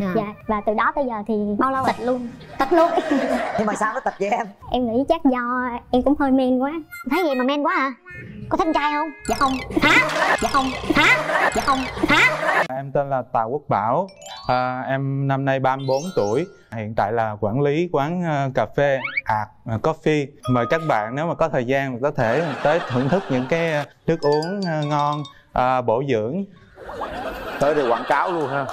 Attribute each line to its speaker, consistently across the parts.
Speaker 1: à.
Speaker 2: dạ và từ đó tới giờ thì
Speaker 1: bao lâu
Speaker 2: tịch luôn.
Speaker 1: Tịch luôn?
Speaker 3: Nhưng mà sao nó tịch vậy em?
Speaker 2: Em nghĩ chắc do em cũng hơi men quá.
Speaker 1: Thấy vậy mà men quá à? Có thích trai không?
Speaker 2: Dạ không.
Speaker 1: Hả?
Speaker 2: Dạ không.
Speaker 1: Hả?
Speaker 2: Dạ không.
Speaker 1: Hả?
Speaker 4: Em tên là Tào Quốc Bảo, à, em năm nay 34 tuổi, hiện tại là quản lý quán uh, cà phê Art uh, Coffee. Mời các bạn nếu mà có thời gian có thể tới thưởng thức những cái uh, nước uống uh, ngon, uh, bổ dưỡng.
Speaker 5: tới đây quảng cáo luôn ha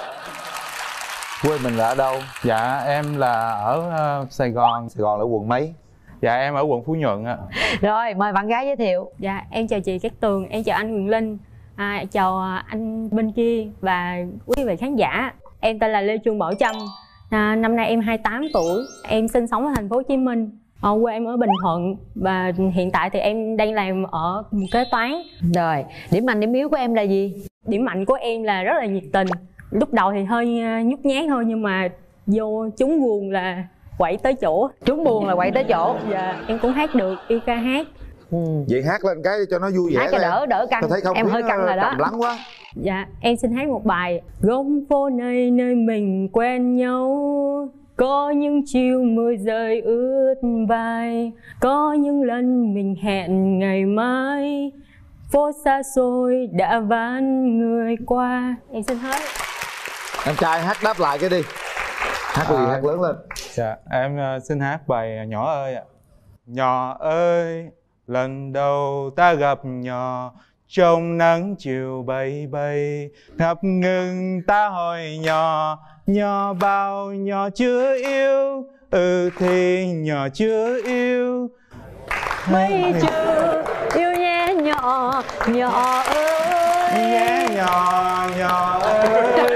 Speaker 5: quê mình là ở đâu
Speaker 4: Dạ em là ở uh, Sài Gòn,
Speaker 5: sài gòn là quận mấy
Speaker 4: dạ em ở quận Phú Nhuận ạ.
Speaker 3: rồi mời bạn gái giới thiệu
Speaker 6: Dạ, em chào chị Cát Tường, em chào anh Quyền Linh, à, chào à, anh bên kia và quý vị khán giả. Em tên là Lê Trương Bảo Trâm, à, năm nay em 28 tuổi, em sinh sống ở thành phố Hồ Chí Minh. Ở quê em ở Bình Thuận và hiện tại thì em đang làm ở kế toán.
Speaker 3: rồi điểm mạnh điểm yếu của em là gì
Speaker 6: Điểm mạnh của em là rất là nhiệt tình. Lúc đầu thì hơi à, nhút nhát thôi nhưng mà vô trúng guồng là quậy tới chỗ.
Speaker 3: trúng buồn là quậy tới chỗ.
Speaker 6: Dạ, em cũng hát được, yêu ca hát.
Speaker 3: ừ.
Speaker 5: vậy hát lên cái cho nó vui vẻ
Speaker 3: hát cho đỡ đỡ căng.
Speaker 5: Tôi thấy không
Speaker 3: em hơi căng rồi đó.
Speaker 5: lắng quá.
Speaker 6: Dạ, em xin hát một bài Góc phố này nơi mình quen nhau. Có những chiều mưa rơi ướt vai. Có những lần mình hẹn ngày mai. Phố xa xôi đã ván người qua. Em xin hết
Speaker 5: em trai hát đáp lại cái đi. Hát cái gì
Speaker 4: À.
Speaker 5: hát lớn lên.
Speaker 4: Dạ em uh, xin hát bài Nhỏ ơi ạ. Nhỏ ơi, lần đầu ta gặp nhỏ trong nắng chiều bay bay. Ngập ngừng ta hỏi nhỏ nhỏ bao nhỏ chưa yêu? Ừ thì nhỏ chưa yêu.
Speaker 3: Mấy chưa yêu nhé nhỏ nhỏ ơi.
Speaker 4: Nhé nhỏ nhỏ ơi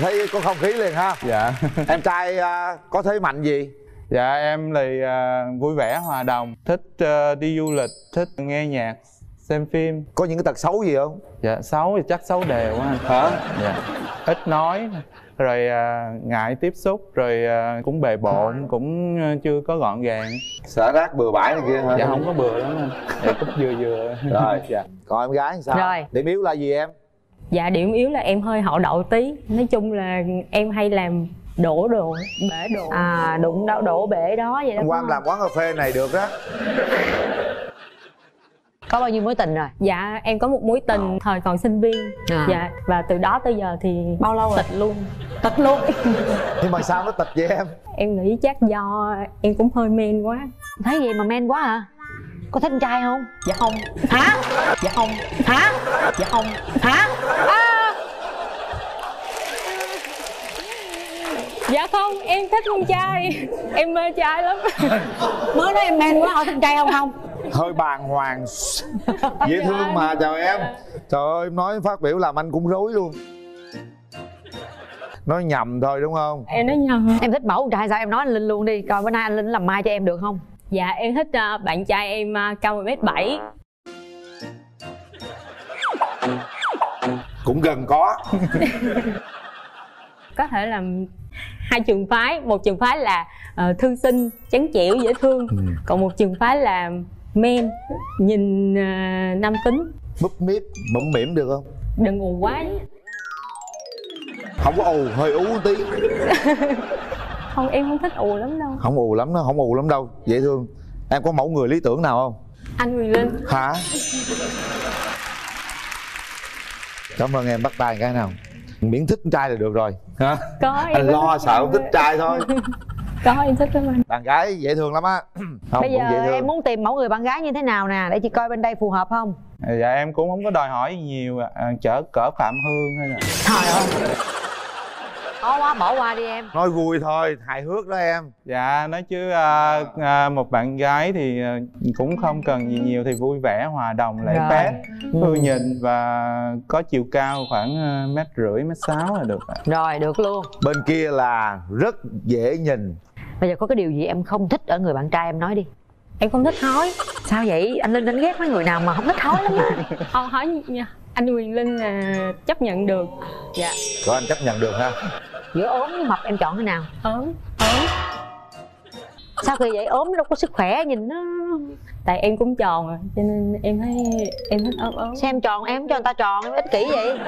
Speaker 5: thấy có không khí liền ha.
Speaker 4: Dạ.
Speaker 5: Em trai à, có thế mạnh gì?
Speaker 4: Dạ em thì à, vui vẻ hòa đồng. Thích à, đi du lịch thích nghe nhạc xem phim.
Speaker 5: Có những cái tật xấu gì không?
Speaker 4: Dạ xấu thì chắc xấu đều quá anh.
Speaker 5: Hả?
Speaker 4: Dạ. Ít nói rồi à, ngại tiếp xúc rồi à, cũng bề bộn cũng à, chưa có gọn gàng.
Speaker 5: Xả rác bừa bãi này kia hả?
Speaker 4: Dạ không có bừa lắm anh. Dạ cũng vừa vừa
Speaker 5: Rồi.
Speaker 4: dạ.
Speaker 5: Còn em gái thì sao?
Speaker 3: Rồi.
Speaker 5: điểm yếu là gì em
Speaker 6: Dạ, điểm yếu là em hơi hậu đậu tí. Nói chung là em hay làm đổ đồ, bể đồ.
Speaker 3: À đụng đau đổ bể đó vậy đó.
Speaker 5: Hôm qua em làm quán cà phê này được á.
Speaker 3: Có bao nhiêu mối tình rồi?
Speaker 6: Dạ, em có một mối tình thời còn sinh viên.
Speaker 3: À.
Speaker 6: Dạ, và từ đó tới giờ thì
Speaker 3: bao lâu rồi?
Speaker 6: tịch luôn.
Speaker 3: Tịch luôn.
Speaker 5: Nhưng mà sao nó tịch vậy em?
Speaker 6: Em nghĩ chắc do em cũng hơi men quá.
Speaker 3: Thấy vậy mà men quá à có thích con trai không?
Speaker 6: Dạ không.
Speaker 3: Hả?
Speaker 6: Dạ không.
Speaker 3: Hả?
Speaker 6: Dạ không.
Speaker 3: Hả? À.
Speaker 6: Dạ không, em thích con trai. Em mê trai lắm.
Speaker 3: Mới nói em men quá hỏi thích con trai không không?
Speaker 5: Hơi bàng hoàng. Dễ thương mà chào em. Trời ơi em nói phát biểu làm anh cũng rối luôn. Nói nhầm thôi đúng không?
Speaker 6: Em nói nhầm.
Speaker 3: Em thích mẫu con trai sao? Em nói anh linh luôn đi coi bữa nay anh linh làm mai cho em được không
Speaker 6: Dạ, em thích à, bạn trai em à, cao 1m7
Speaker 5: cũng gần có.
Speaker 6: Có thể là hai trường phái. Một trường phái là ờ, thư sinh, trắng trẻo, dễ thương. Còn một trường phái là men, nhìn à, nam tính.
Speaker 5: Búp míp bấm mỉm được không?
Speaker 6: Đừng ù quá.
Speaker 5: Không có ù hơi ú tí
Speaker 6: Không, em không thích ù lắm đâu.
Speaker 5: Không ù lắm đó không ù lắm đâu. Dễ thương. Em có mẫu người lý tưởng nào không?
Speaker 6: Anh Quyền Linh.
Speaker 5: Hả? Cảm ơn em bắt tay cái nào. Miễn thích con trai là được rồi. Hả?
Speaker 6: Có, em
Speaker 5: anh lo
Speaker 6: thích-
Speaker 5: sợ không thích trai thôi.
Speaker 6: Có, em thích lắm anh.
Speaker 5: Đàn gái dễ thương lắm á. Không
Speaker 3: bây giờ em muốn tìm mẫu người bạn gái như thế nào nè để chị coi bên đây phù hợp không?
Speaker 4: Dạ em cũng không có đòi hỏi gì nhiều à, chở cỡ phạm hương thôi nè
Speaker 3: trời ơi khó quá bỏ qua đi em.
Speaker 5: Nói vui thôi hài hước đó em.
Speaker 4: Dạ nói chứ à, à, một bạn gái thì à, cũng không cần gì nhiều thì vui vẻ hòa đồng lễ
Speaker 3: Rồi.
Speaker 4: phép
Speaker 3: Ừ.
Speaker 4: ưa nhìn và có chiều cao khoảng à, mét rưỡi mét sáu là được ạ.
Speaker 3: rồi được luôn.
Speaker 5: Bên kia là rất dễ nhìn.
Speaker 3: Bây giờ có cái điều gì em không thích ở người bạn trai em nói đi.
Speaker 6: Em không thích hói.
Speaker 3: Sao vậy? Anh linh anh ghét mấy người nào mà không thích hói lắm á?
Speaker 6: Hỏi nha. Anh Quyền Linh là chấp nhận được. Dạ
Speaker 5: có anh chấp nhận được ha
Speaker 3: giữa ốm với mập em chọn cái nào?
Speaker 6: Ốm ốm.
Speaker 3: Sao kỳ vậy? Ốm nó đâu có sức khỏe nhìn nó
Speaker 6: tại em cũng tròn rồi cho nên em thấy em thích ốm ốm.
Speaker 3: Xem tròn em cho người ta tròn em ích kỷ vậy.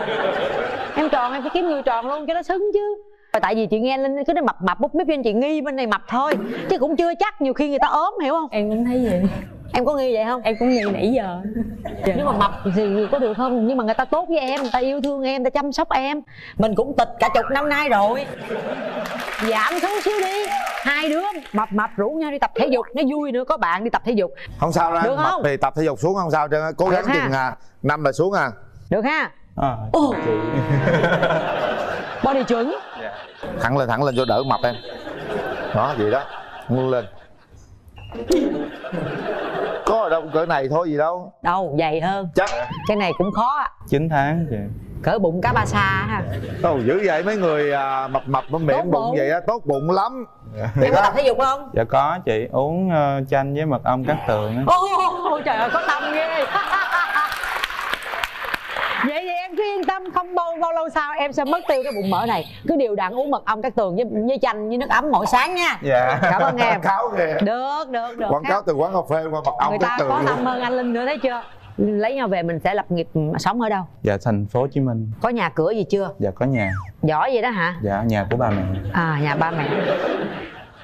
Speaker 3: Em tròn em phải kiếm người tròn luôn cho nó xứng chứ tại vì chị nghe linh cứ nó mập mập bút cho nên chị nghi bên này mập thôi. Chứ cũng chưa chắc nhiều khi người ta ốm hiểu không?
Speaker 6: Em cũng thấy vậy.
Speaker 3: Em có nghi vậy không?
Speaker 6: Em cũng nghĩ nãy giờ.
Speaker 3: Nhưng mà mập thì có được không? Nhưng mà người ta tốt với em người ta yêu thương em người ta chăm sóc em. Mình cũng tịch cả chục năm nay rồi. Giảm xuống xíu đi. Hai đứa mập mập rủ nhau đi tập thể dục. Nó vui nữa có bạn đi tập thể dục.
Speaker 5: Không sao đâu
Speaker 3: Được
Speaker 5: mập
Speaker 3: không?
Speaker 5: thì tập thể dục xuống không sao trơn cố gắng chừng à, năm là xuống à.
Speaker 3: Được ha.
Speaker 4: À, chị
Speaker 3: body chuẩn
Speaker 5: thẳng lên thẳng lên cho đỡ mập em. Đó vậy đó. Ngu lên. Có ở đâu cỡ này thôi gì đâu.
Speaker 3: Đâu dày hơn.
Speaker 5: Chắc.
Speaker 3: Cái này cũng khó á
Speaker 4: 9 tháng chị.
Speaker 3: Cỡ bụng cá ba sa ha.
Speaker 5: Đâu dữ vậy mấy người à, mập mập
Speaker 3: Tốt
Speaker 5: miệng bụng.
Speaker 3: bụng.
Speaker 5: vậy á tốt bụng lắm.
Speaker 3: Em có tập thể dục không?
Speaker 4: Dạ có chị uống ờ, chanh với mật ong cắt tường á.
Speaker 3: Ô trời ơi có tâm ghê vậy thì em cứ yên tâm không bao bao lâu sau em sẽ mất tiêu cái bụng mỡ này. Cứ đều đặn uống mật ong cắt tường với, với chanh với nước ấm mỗi sáng nha.
Speaker 4: Dạ.
Speaker 3: Cảm ơn em.
Speaker 5: Quảng cáo kìa.
Speaker 3: Được được được.
Speaker 5: Quảng cáo từ quán cà phê qua mật ong
Speaker 3: người ta
Speaker 5: từ
Speaker 3: có tâm hơn anh linh nữa thấy chưa? Lấy nhau về mình sẽ lập nghiệp sống ở đâu?
Speaker 4: Dạ thành phố hồ chí minh.
Speaker 3: Có nhà cửa gì chưa?
Speaker 4: Dạ có nhà.
Speaker 3: Giỏi vậy đó hả?
Speaker 4: Dạ nhà của ba mẹ.
Speaker 3: À nhà ba mẹ.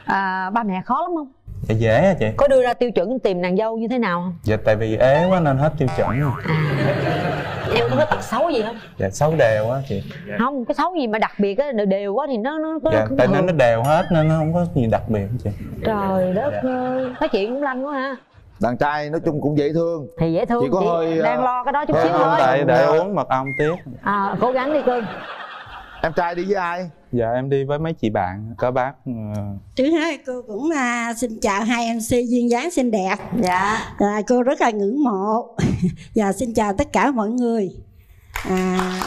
Speaker 3: À, ba mẹ khó lắm không
Speaker 4: dạ dễ á chị.
Speaker 3: Có đưa ra tiêu chuẩn tìm nàng dâu như thế nào không?
Speaker 4: Dạ tại vì ế quá nên hết tiêu chuẩn. Rồi.
Speaker 3: em có cái tật xấu gì không?
Speaker 4: Dạ xấu đều á chị.
Speaker 3: Không cái xấu gì mà đặc biệt á đều- quá thì nó nó có
Speaker 4: dạ
Speaker 3: nó
Speaker 4: tại
Speaker 3: thường.
Speaker 4: nên nó đều hết nên nó không có gì đặc biệt chị.
Speaker 3: Trời đất ơi. Nói chuyện cũng lanh quá ha.
Speaker 5: Đàn trai nói chung cũng dễ thương.
Speaker 3: Thì dễ thương
Speaker 5: Chỉ có hơi,
Speaker 3: đang
Speaker 5: ờ,
Speaker 3: lo cái đó chút
Speaker 5: hơi
Speaker 3: xíu thôi.
Speaker 4: tại để
Speaker 5: Dạ.
Speaker 4: uống mật ong tiếp.
Speaker 3: À, cố gắng đi cưng
Speaker 5: em trai đi với ai
Speaker 4: dạ em đi với mấy chị bạn có bác ờ,
Speaker 7: Thứ hai cô cũng à, xin chào hai MC duyên dáng xinh đẹp.
Speaker 3: Dạ.
Speaker 7: À, Cô rất là ngưỡng mộ. Và xin chào tất cả mọi người. À,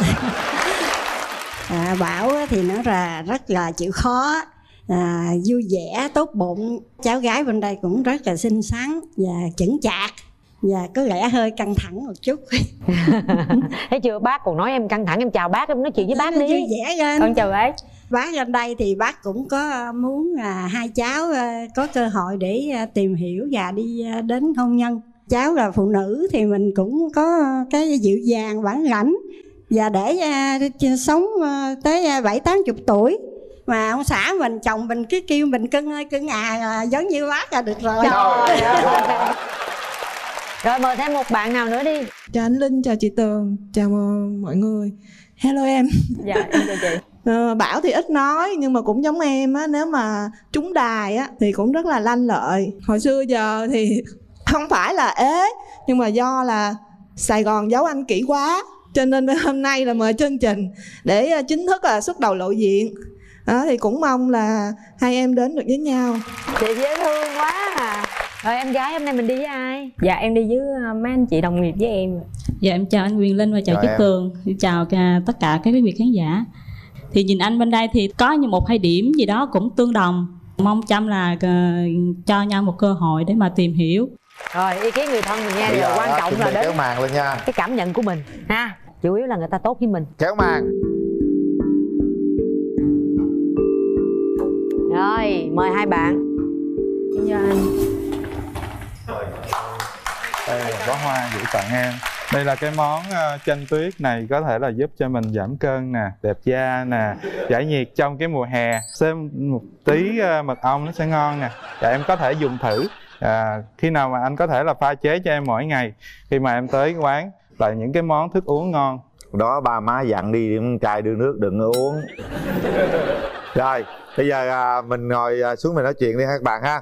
Speaker 7: à, Bảo thì nó là rất là chịu khó. À, Vui vẻ, tốt bụng. Cháu gái bên đây cũng rất là xinh xắn Và chững chạc. Và có lẽ hơi căng thẳng một chút.
Speaker 3: Thấy chưa bác còn nói em căng thẳng em chào bác em nói chuyện với bác
Speaker 7: Vui
Speaker 3: đi
Speaker 7: vẻ lên.
Speaker 6: Con chào bác
Speaker 7: bác lên đây thì bác cũng có muốn à, hai cháu à, có cơ hội để à, tìm hiểu và đi à, đến hôn nhân. Cháu là phụ nữ thì mình cũng có cái dịu dàng bản lãnh và để à, sống à, tới bảy tám chục tuổi. Mà ông xã mình chồng mình cứ kêu mình cưng ơi cưng à, à giống như bác là được rồi.
Speaker 3: Trời ơi rồi mời thêm một bạn nào nữa đi.
Speaker 8: Chào anh Linh, chào chị Tường, chào mọi- mọi người. Hello em.
Speaker 6: Dạ em chào chị
Speaker 8: Ờ, Bảo thì ít nói nhưng mà cũng giống em á Nếu mà trúng đài á thì cũng rất là lanh lợi. Hồi xưa giờ thì không phải là ế Nhưng mà do là Sài Gòn giấu anh kỹ quá Cho nên hôm nay là mời chương trình Để ờ, chính thức là xuất đầu lộ diện. Đó, thì cũng mong là hai em đến được với nhau.
Speaker 3: Chị dễ thương quá à. rồi em gái hôm nay mình đi với ai?
Speaker 6: Dạ em đi với ờ, mấy anh chị đồng nghiệp với em.
Speaker 9: Dạ em chào anh Quyền Linh và chào
Speaker 5: Chào
Speaker 9: chị
Speaker 5: em.
Speaker 9: Tường. Chào cả, tất cả các quý vị khán giả Thì nhìn anh bên đây thì có như một hai điểm gì đó cũng tương đồng. Mong chăm là ờ, cho nhau một cơ hội để mà tìm hiểu.
Speaker 3: Rồi ý kiến người thân mình nghe
Speaker 5: Bây
Speaker 3: rồi
Speaker 5: giờ
Speaker 3: quan trọng là đến
Speaker 5: kéo màn lên nha.
Speaker 3: cái cảm nhận của mình ha. Chủ yếu là người ta tốt với mình.
Speaker 5: Kéo màn.
Speaker 3: Rồi mời hai bạn.
Speaker 6: Em chào anh
Speaker 4: đây là bó hoa gửi tặng em. Đây là cái món ờ, chanh tuyết này có thể là giúp cho mình giảm cân nè đẹp da nè giải nhiệt trong cái mùa hè. Thêm một tí ờ, mật ong nó sẽ ngon nè. Và em có thể dùng thử. À, khi nào mà anh có thể là pha chế cho em mỗi ngày khi mà em tới quán là những cái món thức uống ngon.
Speaker 5: Đó ba má dặn đi con trai đưa nước đừng uống. Rồi bây giờ à, mình ngồi à, xuống mình nói chuyện đi ha các bạn ha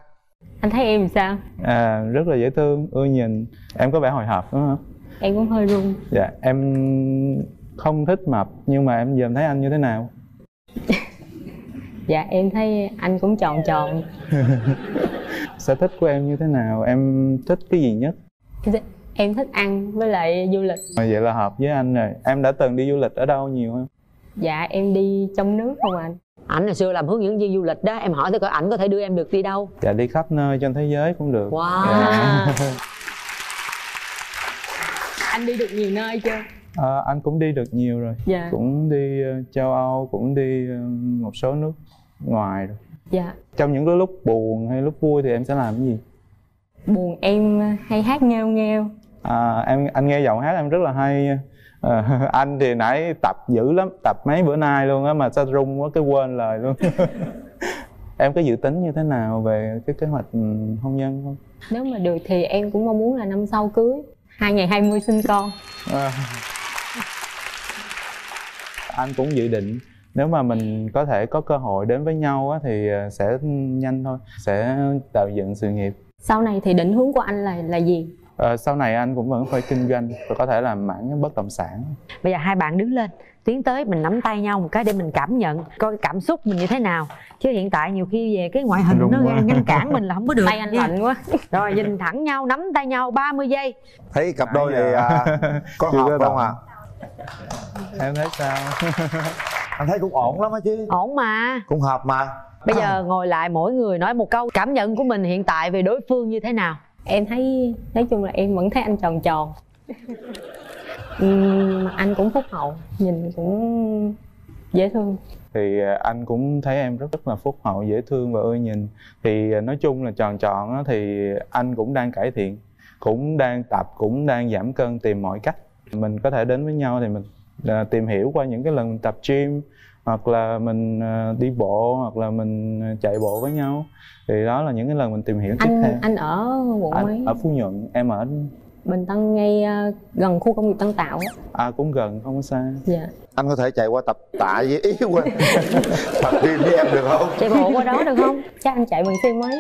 Speaker 6: anh thấy em sao?
Speaker 4: À, rất là dễ thương ưa nhìn. Em có vẻ hồi hộp đúng không?
Speaker 6: Em cũng hơi run.
Speaker 4: Dạ em không thích mập nhưng mà em giờ em thấy anh như thế nào?
Speaker 6: Dạ em thấy anh cũng tròn tròn.
Speaker 4: Sở thích của em như thế nào? Em thích cái gì nhất?
Speaker 6: Em thích ăn với lại du lịch.
Speaker 4: Mà vậy là hợp với anh rồi. Em đã từng đi du lịch ở đâu nhiều không?
Speaker 6: Dạ em đi trong nước không à anh
Speaker 3: ảnh hồi xưa làm hướng dẫn viên du lịch đó em hỏi thử coi ảnh có thể đưa em được đi đâu?
Speaker 4: Dạ đi khắp nơi trên thế giới cũng được.
Speaker 3: Wow.
Speaker 4: Dạ.
Speaker 6: anh đi được nhiều nơi chưa?
Speaker 4: Ờ, anh cũng đi được nhiều rồi.
Speaker 6: Dạ.
Speaker 4: Cũng đi ờ, châu âu cũng đi ờ, một số nước ngoài rồi.
Speaker 6: Dạ.
Speaker 4: Trong những cái lúc buồn hay lúc vui thì em sẽ làm cái gì?
Speaker 6: Buồn em hay hát nghêu nghêu.
Speaker 4: À, em anh nghe giọng hát em rất là hay à, anh thì nãy tập dữ lắm tập mấy bữa nay luôn á mà sao rung quá cái quên lời luôn. Em có dự tính như thế nào về cái kế hoạch ừ, hôn nhân không?
Speaker 6: Nếu mà được thì em cũng mong muốn là năm sau cưới 2020 sinh con.
Speaker 4: À. anh cũng dự định nếu mà mình có thể có cơ hội đến với nhau á, thì à, sẽ nhanh thôi sẽ tạo dựng sự nghiệp.
Speaker 6: Sau này thì định hướng của anh là là gì
Speaker 4: Ờ, sau này anh cũng vẫn phải kinh doanh và có thể làm mảng bất động sản.
Speaker 3: Bây giờ hai bạn đứng lên tiến tới mình nắm tay nhau một cái để mình cảm nhận coi cảm xúc mình như thế nào. Chứ hiện tại nhiều khi về cái ngoại hình
Speaker 4: Rung
Speaker 3: nó
Speaker 4: quá.
Speaker 3: ngăn cản mình là không có được.
Speaker 6: Tay anh lạnh quá.
Speaker 3: Rồi nhìn thẳng nhau nắm tay nhau 30 giây.
Speaker 5: Thấy cặp đôi này à, có hợp không
Speaker 4: động.
Speaker 5: à
Speaker 4: em thấy sao?
Speaker 5: Anh thấy cũng ổn lắm á chứ.
Speaker 3: Ổn mà.
Speaker 5: Cũng hợp mà.
Speaker 3: Bây giờ ngồi lại mỗi người nói một câu cảm nhận của mình hiện tại về đối phương như thế nào
Speaker 6: em thấy nói chung là em vẫn thấy anh tròn tròn. Ừm, anh cũng phúc hậu nhìn cũng dễ thương.
Speaker 4: Thì à, anh cũng thấy em rất rất là phúc hậu dễ thương và ưa nhìn. Thì à, nói chung là tròn tròn thì anh cũng đang cải thiện cũng đang tập cũng đang giảm cân tìm mọi cách. Mình có thể đến với nhau thì mình à, tìm hiểu qua những cái lần mình tập gym hoặc là mình à, đi bộ hoặc là mình à, chạy bộ với nhau. Thì đó là những cái lần mình tìm hiểu tiếp theo.
Speaker 6: anh anh ở quận mấy?
Speaker 4: anh ở phú nhuận em ở
Speaker 6: bình tân ngay ờ, gần khu công nghiệp tân tạo á.
Speaker 4: à cũng gần không có xa.
Speaker 6: Dạ.
Speaker 5: Anh có thể chạy qua tập tạ với ý quá tập gym với em được không?
Speaker 3: Chạy bộ qua đó được không?
Speaker 6: Chắc anh chạy bằng xe máy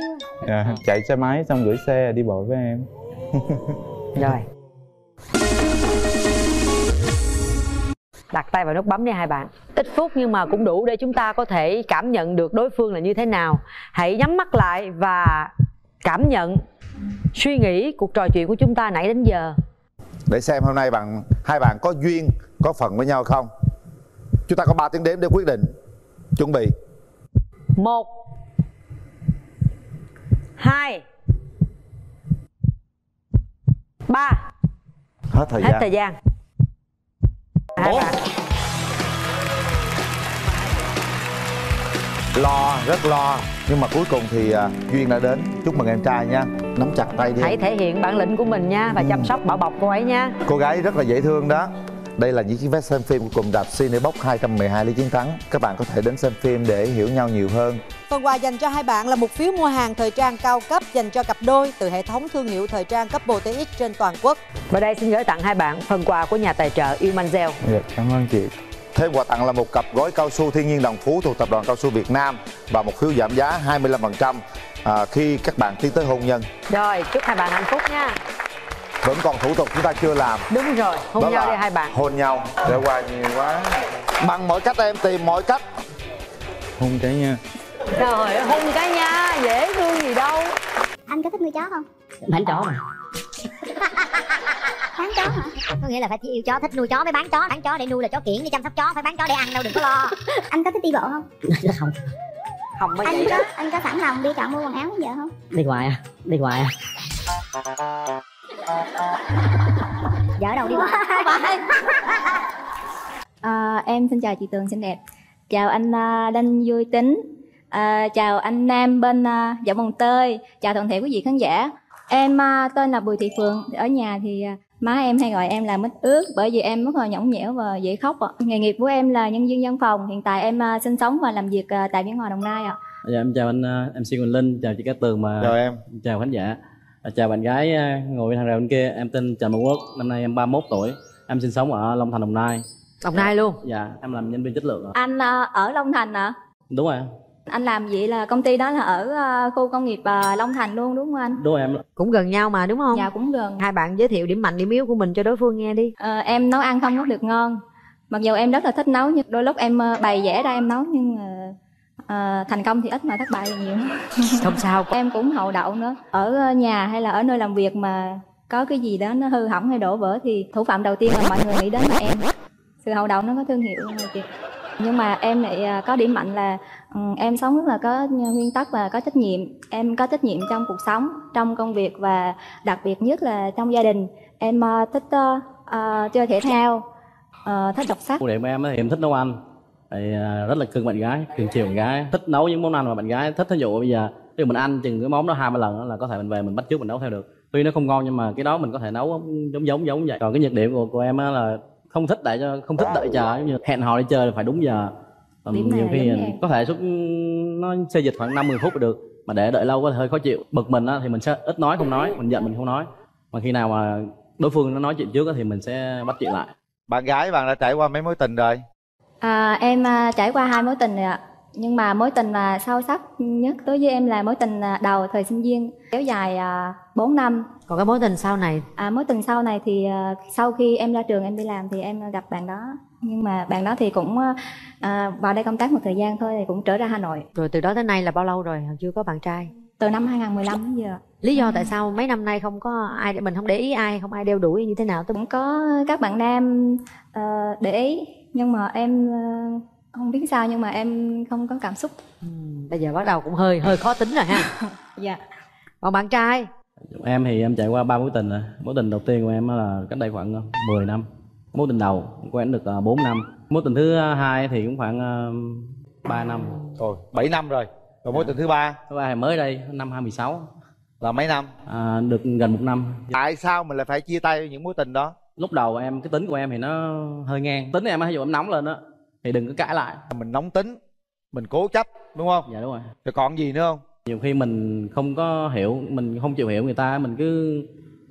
Speaker 4: à, chạy xe máy xong gửi xe đi bộ với em.
Speaker 3: Rồi đặt tay vào nút bấm đi hai bạn. Ít phút nhưng mà cũng đủ để chúng ta có thể cảm nhận được đối phương là như thế nào. Hãy nhắm mắt lại và cảm nhận suy nghĩ cuộc trò chuyện của chúng ta nãy đến giờ.
Speaker 5: Để xem hôm nay bạn hai bạn có duyên có phận với nhau không? Chúng ta có 3 tiếng đếm để quyết định. Chuẩn bị.
Speaker 3: Một hai ba.
Speaker 5: Hết thời
Speaker 3: hết
Speaker 5: gian.
Speaker 3: thời gian hai bạn.
Speaker 5: Lo rất lo. Nhưng mà cuối cùng thì à, duyên đã đến. Chúc mừng em trai nha. Nắm chặt tay đi.
Speaker 3: Hãy thể hiện bản lĩnh của mình nha và chăm sóc bảo bọc cô ấy nha.
Speaker 5: Cô gái rất là dễ thương đó. Đây là những chiếc vé xem phim của cụm rạp Cinebox 212 lý chiến thắng. Các bạn có thể đến xem phim để hiểu nhau nhiều hơn
Speaker 10: Phần quà dành cho hai bạn là một phiếu mua hàng thời trang cao cấp dành cho cặp đôi từ hệ thống thương hiệu thời trang cấp bồ TX trên toàn quốc.
Speaker 3: và đây xin gửi tặng hai bạn phần quà của nhà tài trợ Ilmanzel
Speaker 4: dạ, cảm ơn chị
Speaker 5: Thêm quà tặng là một cặp gói cao su thiên nhiên đồng phú thuộc tập đoàn cao su Việt Nam và một phiếu giảm giá 25% à, khi các bạn tiến tới hôn nhân.
Speaker 3: rồi chúc hai bạn hạnh phúc nha
Speaker 5: Vẫn còn thủ tục chúng ta chưa làm.
Speaker 3: đúng rồi hôn
Speaker 5: Đó
Speaker 3: nhau đi hai bạn
Speaker 5: Hôn nhau.
Speaker 4: để quà nhiều quá
Speaker 5: Bằng mọi cách em tìm mọi cách.
Speaker 4: hôn cái nha
Speaker 3: trời hôn cái nha dễ thương gì đâu.
Speaker 2: Anh có thích nuôi chó không?
Speaker 1: Bán chó mà.
Speaker 2: Bán chó hả?
Speaker 1: Có nghĩa là phải yêu chó thích nuôi chó mới bán chó. Bán chó để nuôi là chó kiển đi chăm sóc chó phải bán chó để ăn đâu đừng có lo.
Speaker 2: Anh có thích đi bộ không?
Speaker 1: Không.
Speaker 3: Không bao
Speaker 2: anh
Speaker 3: vậy
Speaker 2: có anh có sẵn lòng đi chọn mua quần áo với vợ không?
Speaker 1: Đi hoài à đi hoài à. Vợ đâu đi hoài.
Speaker 11: À, em xin chào chị Tường xinh đẹp. Chào anh à, Đinh Vui Tính à, Chào anh Nam bên à, Dạo Bồng Tơi Chào toàn thể quý vị khán giả Em à, tên là Bùi Thị Phượng Ở nhà thì à, má em hay gọi em là mít ướt Bởi vì em rất là nhõng nhẽo và dễ khóc ạ. Nghề nghiệp của em là nhân viên văn phòng Hiện tại em à, sinh sống và làm việc à, tại Biên Hòa Đồng Nai ạ
Speaker 12: Dạ em chào anh uh, MC Quỳnh Linh, chào chị Cát Tường mà
Speaker 5: Chào em.
Speaker 12: chào khán giả. À, chào bạn gái uh, ngồi bên hàng rào bên kia, em tên Trần Bảo Quốc, năm nay em 31 tuổi. Em sinh sống ở Long Thành Đồng Nai.
Speaker 3: đồng nai luôn
Speaker 12: Dạ, em làm nhân viên chất lượng ạ.
Speaker 11: Anh à, ở Long Thành ạ
Speaker 12: Đúng rồi,
Speaker 11: Anh làm vậy là công ty đó là ở à, khu công nghiệp à, Long Thành luôn đúng không anh?
Speaker 12: đúng rồi em.
Speaker 3: cũng gần nhau mà đúng không?
Speaker 11: Dạ cũng gần.
Speaker 3: Hai bạn giới thiệu điểm mạnh điểm yếu của mình cho đối phương nghe đi.
Speaker 11: Ờ, em nấu ăn không có được ngon. Mặc dù em rất là thích nấu nhưng đôi lúc em ờ, bày vẽ ra em nấu nhưng mà ờ, thành công thì ít mà thất bại thì nhiều.
Speaker 3: Không sao.
Speaker 11: Em cũng hậu đậu nữa. Ở ờ, nhà hay là ở nơi làm việc mà có cái gì đó nó hư hỏng hay đổ vỡ thì thủ phạm đầu tiên là mọi người nghĩ đến là em. Sự hậu đậu nó có thương hiệu mà chị nhưng mà em lại à, có điểm mạnh là ừ, em sống rất là có nguyên tắc và có trách nhiệm. Em có trách nhiệm trong cuộc sống trong công việc và đặc biệt nhất là trong gia đình. Em à, thích uh, uh, chơi thể thao uh, thích đọc sách.
Speaker 12: Ưu điểm của em thì em thích nấu ăn.
Speaker 13: Thì rất là cưng bạn gái cưng chiều bạn gái. Thích nấu những món ăn mà bạn gái thích. Thí dụ bây giờ khi mình ăn chừng cái món đó hai ba lần đó là có thể mình về mình bắt chước mình nấu theo được. Tuy nó không ngon nhưng mà cái đó mình có thể nấu giống giống giống vậy. Còn cái nhược điểm của của em là không thích để cho không thích đợi chờ giống như hẹn hò đi chơi là phải đúng giờ.
Speaker 11: Điểm này
Speaker 13: nhiều khi có thể suốt nó xây dịch khoảng 50 phút là được mà để đợi lâu có thể hơi khó chịu. Bực mình á thì mình sẽ ít nói không nói mình giận mình không nói. Mà khi nào mà đối phương nó nói chuyện trước á thì mình sẽ bắt chuyện lại.
Speaker 5: Bạn gái bạn đã trải qua mấy mối tình rồi?
Speaker 11: À, em à, trải qua hai mối tình rồi ạ. Nhưng mà mối tình mà sâu sắc nhất đối với em là mối tình à, đầu thời sinh viên kéo dài à, 4 năm.
Speaker 3: Còn cái mối tình sau này
Speaker 11: À, mối tình sau này thì à, sau khi em ra trường em đi làm thì em gặp bạn đó. Nhưng mà bạn đó thì cũng à, vào đây công tác một thời gian thôi thì cũng trở ra Hà Nội.
Speaker 3: rồi từ đó tới nay là bao lâu rồi chưa có bạn trai
Speaker 11: Từ năm 2015 đến giờ.
Speaker 3: lý do tại sao mấy năm nay không có ai mình không để ý ai không ai đeo đuổi như thế nào tôi
Speaker 11: Cũng có các bạn nam ờ, để ý nhưng mà em ờ, không biết sao nhưng mà em không có cảm xúc.
Speaker 3: bây giờ bắt đầu cũng hơi hơi khó tính rồi ha
Speaker 11: Dạ.
Speaker 3: còn bạn trai
Speaker 13: em thì em trải qua ba mối tình rồi. Mối tình đầu tiên của em là cách đây khoảng ờ, 10 năm. Mối tình đầu quen được ờ, 4 năm. Mối tình thứ hai thì cũng khoảng uh, 3 năm.
Speaker 5: Rồi 7 năm rồi. Rồi mối tình thứ ba?
Speaker 13: Thứ ba thì mới đây năm 2016
Speaker 5: là mấy năm?
Speaker 13: À, được gần một năm.
Speaker 5: Tại sao mình lại phải chia tay với những mối tình đó?
Speaker 13: Lúc đầu em cái tính của em thì nó hơi ngang. Tính em á ví dụ em nóng lên á thì đừng có cãi lại.
Speaker 5: Mình nóng tính mình cố chấp đúng không?
Speaker 13: Dạ đúng rồi.
Speaker 5: Rồi còn gì nữa không
Speaker 13: nhiều khi mình không có hiểu mình không chịu hiểu người ta mình cứ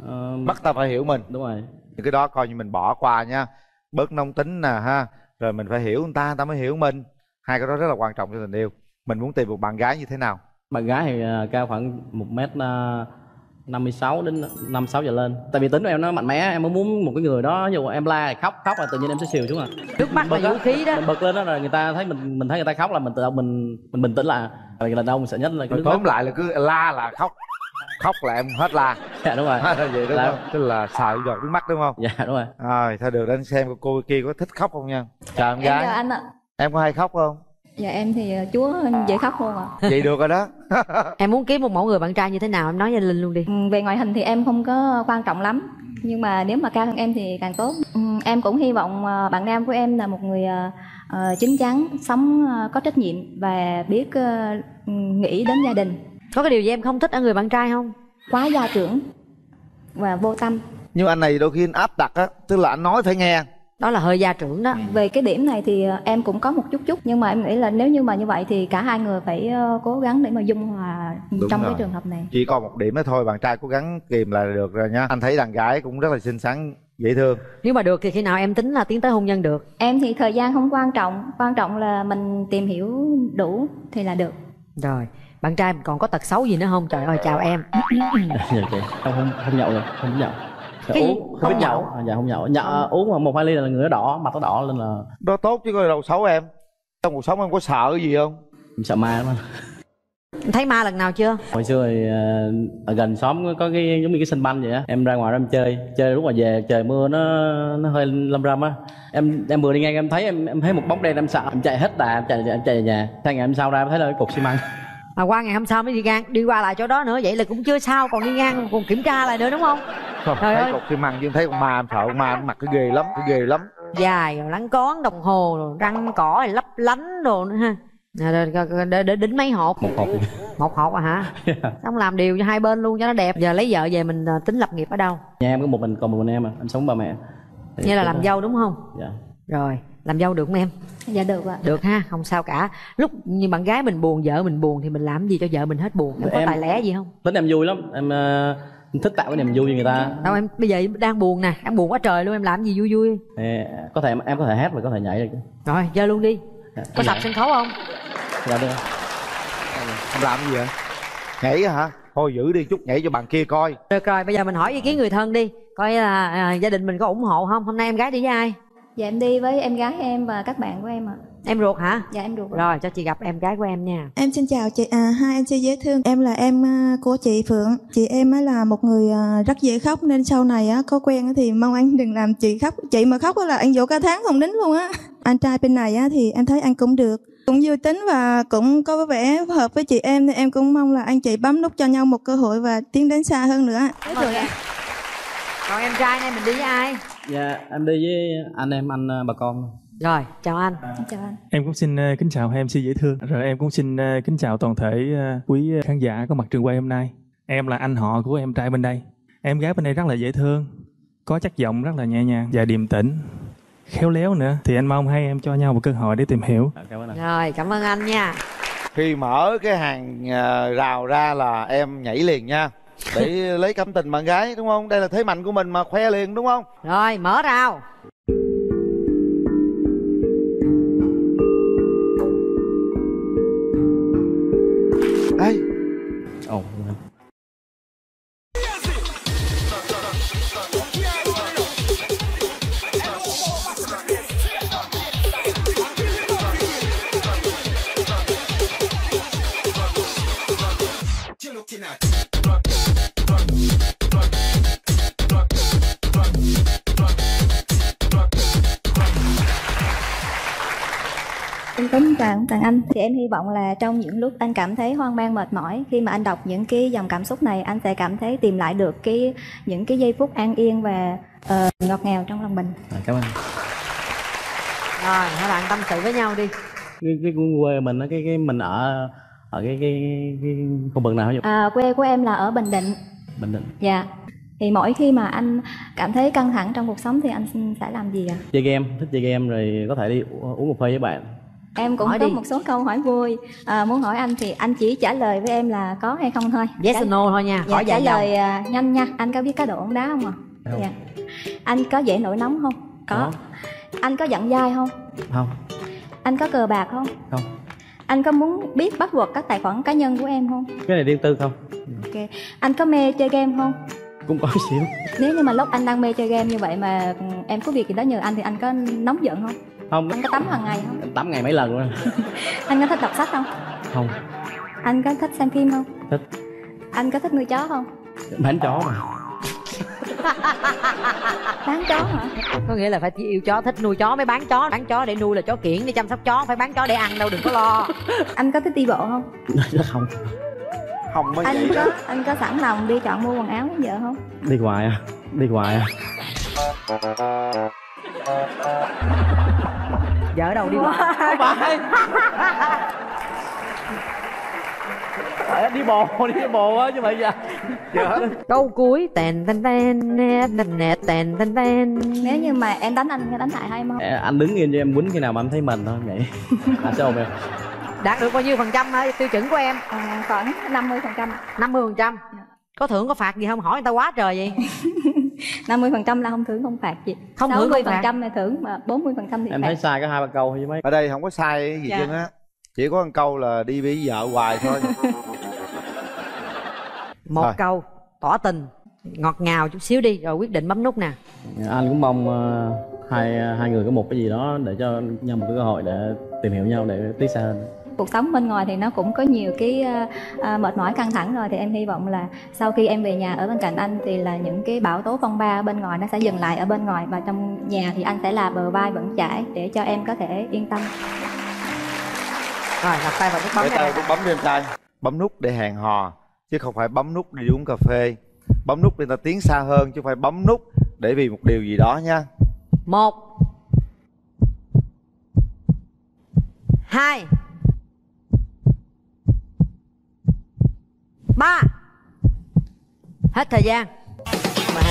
Speaker 13: uh...
Speaker 5: bắt ta phải hiểu mình.
Speaker 13: Đúng rồi.
Speaker 5: Những cái đó coi như mình bỏ qua nha. Bớt nông tính nè ha. Rồi mình phải hiểu người ta người ta mới hiểu mình. Hai cái đó rất là quan trọng cho tình yêu. Mình muốn tìm một bạn gái như thế nào?
Speaker 13: Bạn gái thì ờ, cao khoảng một mét ờ, 56 đến 56 giờ lên. Tại vì tính của em nó mạnh mẽ em mới muốn một cái người đó dù em la khóc khóc là tự nhiên em sẽ xìu xuống à.
Speaker 3: Nước mắt bật là vũ khí đó.
Speaker 13: mình bật lên đó là người ta thấy mình mình thấy người ta khóc là mình tự động mình mình bình tĩnh à. là lần đầu mình sợ nhất là cái
Speaker 5: tóm lại là cứ la là khóc. Khóc là em hết la.
Speaker 13: Dạ đúng rồi.
Speaker 5: Là vậy đúng
Speaker 13: là...
Speaker 5: không? Tức là sợ giọt nước mắt đúng không?
Speaker 13: Dạ đúng rồi.
Speaker 5: Rồi thôi được đến xem cô kia có thích khóc không nha. Chào em,
Speaker 11: em
Speaker 5: gái.
Speaker 11: anh ạ.
Speaker 5: Em có hay khóc không?
Speaker 11: Dạ em thì ờ, chúa dễ khóc luôn ạ.
Speaker 5: vậy được rồi đó
Speaker 3: em muốn kiếm một mẫu người bạn trai như thế nào em nói với linh luôn đi
Speaker 11: Ừ, Về ngoại hình thì em không có quan trọng lắm nhưng mà nếu mà cao hơn em thì càng tốt. Ừ, Em cũng hy vọng ờ, bạn nam của em là một người ờ, ờ, chín chắn, sống ờ, có trách nhiệm và biết ờ, ừ, nghĩ đến gia đình.
Speaker 3: có cái điều gì em không thích ở người bạn trai không
Speaker 11: Quá gia trưởng và vô tâm.
Speaker 5: nhưng anh này đôi khi anh áp đặt á tức là anh nói phải nghe
Speaker 3: đó là hơi gia trưởng đó.
Speaker 11: Về cái điểm này thì ờ, em cũng có một chút chút nhưng mà em nghĩ là nếu như mà như vậy thì cả hai người phải ờ, cố gắng để mà dung hòa
Speaker 5: Đúng
Speaker 11: trong
Speaker 5: rồi.
Speaker 11: cái trường hợp này.
Speaker 5: chỉ còn một điểm đó thôi bạn trai cố gắng kìm lại là được rồi nha. Anh thấy đàn gái cũng rất là xinh xắn dễ thương.
Speaker 3: Nếu mà được thì khi nào em tính là tiến tới hôn nhân được?
Speaker 11: Em thì thời gian không quan trọng, quan trọng là mình tìm hiểu đủ thì là được.
Speaker 3: rồi bạn trai còn có tật xấu gì nữa không? Trời ơi chào em.
Speaker 13: Không không không nhậu được không nhậu
Speaker 3: Cái
Speaker 13: uống không,
Speaker 3: Không
Speaker 13: biết nhậu? À, dạ không nhậu. Nhậu uống mà một hai ly là người nó đỏ mặt nó đỏ lên là
Speaker 5: đó tốt chứ có đâu xấu em. Trong cuộc sống em có sợ cái gì không?
Speaker 13: Em sợ ma lắm anh.
Speaker 3: Em thấy ma lần nào chưa?
Speaker 13: Hồi xưa thì ờ, ở gần xóm có cái giống như cái sân banh vậy á. Em ra ngoài em chơi. Chơi lúc mà về trời mưa nó nó hơi lâm râm á. Em em vừa đi ngang em thấy em em thấy một bóng đen em sợ. Em chạy hết đà em chạy em chạy về nhà. Sang ngày hôm sau ra em thấy là cái cục xi măng
Speaker 3: mà qua ngày hôm sau mới đi ngang đi qua lại chỗ đó nữa vậy là cũng chưa sao còn đi ngang còn kiểm tra lại nữa đúng không?
Speaker 5: Không
Speaker 3: Trời
Speaker 5: thấy
Speaker 3: ơi.
Speaker 5: cục xi măng chứ thấy con ma em sợ con ma nó mặc cái ghê lắm cái ghê lắm.
Speaker 3: Dài rồi lắng cón đồng hồ rồi răng cỏ rồi lấp lánh đồ nữa ha. Rồi, để, để đính mấy hộp.
Speaker 13: Một hộp
Speaker 3: một hộp à hả? Xong làm điều cho hai bên luôn cho nó đẹp. Giờ lấy vợ về mình à, tính lập nghiệp ở đâu?
Speaker 13: Nhà em có một mình còn một mình em à. Em sống ba mẹ. Thì
Speaker 3: như là làm
Speaker 13: đó-
Speaker 3: dâu đúng không?
Speaker 13: Dạ.
Speaker 3: Rồi làm dâu được không em?
Speaker 11: Dạ được ạ.
Speaker 3: được ha không sao cả. Lúc như bạn gái mình buồn vợ mình buồn thì mình làm gì cho vợ mình hết buồn? Em có
Speaker 13: Em-
Speaker 3: tài lẻ gì không?
Speaker 13: tính em vui lắm. Em em thích tạo cái niềm vui cho người ta.
Speaker 3: Đâu em bây giờ đang buồn nè đang buồn quá trời luôn em làm gì vui vui?
Speaker 13: Thì có thể em có thể hát và có thể nhảy được chứ.
Speaker 3: Rồi chơi luôn đi. Có sập sân khấu không?
Speaker 13: Dạ được.
Speaker 5: Em làm cái gì hả nhảy á hả? Thôi giữ đi chút nhảy cho bạn kia coi.
Speaker 3: Được rồi bây giờ mình hỏi ý kiến người thân đi. Coi là à, gia đình mình có ủng hộ không? Hôm nay em gái đi với ai
Speaker 11: Dạ em đi với em gái em và các bạn của em ạ.
Speaker 3: em ruột hả
Speaker 11: Dạ em ạ.
Speaker 3: rồi cho chị gặp em gái của em nha
Speaker 14: Em xin chào chị, à, hai anh chị dễ thương. Em là em à, của chị Phượng. Chị em á là một người à, rất dễ khóc nên sau này á có quen á thì mong anh đừng làm chị khóc. Chị mà khóc á là anh dỗ cả tháng không nín luôn á. Anh trai bên này á thì em thấy anh cũng được, cũng vui tính và cũng có vẻ hợp với chị em nên em cũng mong là anh chị bấm nút cho nhau một cơ hội và tiến đến xa hơn nữa.
Speaker 3: mời em còn em trai này mình đi với ai
Speaker 13: dạ em đi với anh em anh ờ, bà con
Speaker 3: rồi chào anh
Speaker 11: chào anh
Speaker 15: Em cũng xin ờ, kính chào hai MC dễ thương. Rồi em cũng xin ờ, kính chào toàn thể quý khán giả có mặt trường quay hôm nay. Em là anh họ của em trai bên đây. Em gái bên đây rất là dễ thương, có chất giọng rất là nhẹ nhàng và điềm tĩnh, khéo léo nữa. Thì anh mong hai em cho nhau một cơ hội để tìm hiểu.
Speaker 3: rồi cảm ơn anh nha
Speaker 5: khi mở cái hàng rào ra là em nhảy liền nha để lấy cảm tình bạn gái, đúng không? Đây là thế mạnh của mình mà khoe liền, đúng không?
Speaker 3: Rồi, mở rào.
Speaker 11: Hy vọng là trong những lúc anh cảm thấy hoang mang mệt mỏi khi mà anh đọc những cái dòng cảm xúc này anh sẽ cảm thấy tìm lại được cái những cái giây phút an yên và ờ, ngọt ngào trong lòng mình.
Speaker 13: À, cảm ơn
Speaker 3: rồi hai bạn tâm sự với nhau đi
Speaker 13: cái, cái quê mình á cái cái mình ở ở cái cái, cái khu vực nào dụ
Speaker 11: À, quê của em là ở Bình Định.
Speaker 13: bình định
Speaker 11: Dạ. Thì mỗi khi mà anh cảm thấy căng thẳng trong cuộc sống thì anh sẽ làm gì ạ?
Speaker 13: chơi game thích chơi game rồi có thể đi uống một phê với bạn
Speaker 11: Em cũng
Speaker 3: Hỏi
Speaker 11: có
Speaker 3: đi.
Speaker 11: một số câu hỏi vui à, muốn hỏi anh thì anh chỉ trả lời với em là có hay không thôi.
Speaker 3: yes
Speaker 11: Trả-
Speaker 3: or no thôi nha
Speaker 11: Dạ,
Speaker 3: hỏi
Speaker 11: trả lời à, nhanh nha. Anh có biết cá độ bóng đá không ạ?
Speaker 13: Không.
Speaker 11: Dạ. Anh có dễ nổi nóng không? Có. Anh có giận dai không?
Speaker 13: không
Speaker 11: Anh có cờ bạc không?
Speaker 13: không
Speaker 11: Anh có muốn biết bắt buộc các tài khoản cá nhân của em không?
Speaker 13: cái này riêng tư không
Speaker 11: Ok. Anh có mê chơi game không?
Speaker 13: cũng có xíu
Speaker 11: Nếu như mà lúc anh đang mê chơi game như vậy mà ừ, em có việc gì đó nhờ anh thì anh có nóng giận không?
Speaker 13: Không
Speaker 11: Anh có tắm hàng ngày không?
Speaker 13: tắm ngày mấy lần luôn
Speaker 11: Anh có thích đọc sách không?
Speaker 13: không
Speaker 11: Anh có thích xem phim không?
Speaker 13: thích
Speaker 11: Anh có thích nuôi chó không?
Speaker 13: bán chó mà
Speaker 11: Bán chó hả?
Speaker 3: có nghĩa là phải chỉ yêu chó thích nuôi chó mới bán chó bán chó để nuôi là chó kiển để chăm sóc chó phải bán chó để ăn đâu đừng có lo
Speaker 11: Anh có thích đi bộ không?
Speaker 13: không
Speaker 5: không mới
Speaker 11: Anh
Speaker 5: vậy
Speaker 11: có anh có sẵn lòng đi chọn mua quần áo với vợ không?
Speaker 13: đi hoài à đi hoài à
Speaker 3: vợ đâu đi qua
Speaker 13: Phải. Đi bộ đi bộ á chứ phải giờ
Speaker 3: câu cuối. Tèn tèn tèn nè tèn nè tèn tèn tèn.
Speaker 11: Nếu như mà em đánh anh đánh lại hay không?
Speaker 13: anh đứng yên cho em quýnh khi nào mà anh thấy mình thôi vậy. Anh sẽ ôm em
Speaker 3: đạt được bao nhiêu phần trăm tiêu chuẩn của em?
Speaker 11: À, khoảng 50 phần trăm
Speaker 3: 50 phần trăm. Có thưởng có phạt gì không? Hỏi người ta quá trời vậy
Speaker 11: 50 phần trăm là không thưởng không phạt gì
Speaker 3: Không thưởng, không
Speaker 11: 60
Speaker 3: phạt.
Speaker 11: phần trăm là thưởng mà 40 phần trăm thì
Speaker 13: em
Speaker 11: phạt.
Speaker 13: thấy sai có hai ba câu thôi chứ mấy?
Speaker 5: Ở đây không có sai cái gì
Speaker 11: Dạ.
Speaker 5: chứ á. Chỉ có một câu là đi với vợ hoài thôi.
Speaker 3: Một
Speaker 5: Thôi.
Speaker 3: câu tỏ tình ngọt ngào chút xíu đi rồi quyết định bấm nút nè.
Speaker 13: Anh cũng mong ờ, hai hai người có một cái gì đó để cho nhau một cái cơ hội để tìm hiểu nhau để tiến xa hơn
Speaker 11: cuộc sống bên ngoài thì nó cũng có nhiều cái à, mệt mỏi căng thẳng rồi. Thì em hy vọng là sau khi em về nhà ở bên cạnh anh thì là những cái bão tố phong ba ở bên ngoài nó sẽ dừng lại ở bên ngoài và trong nhà thì anh sẽ là bờ vai vững chãi để cho em có thể yên tâm.
Speaker 3: Rồi đặt tay vào nút bấm
Speaker 5: để tay cũng bấm em trai bấm nút để hẹn hò chứ không phải bấm nút đi uống cà phê. Bấm nút để ta tiến xa hơn chứ không phải bấm nút để vì một điều gì đó nha.
Speaker 3: Một hai ba. Hết thời gian. Hai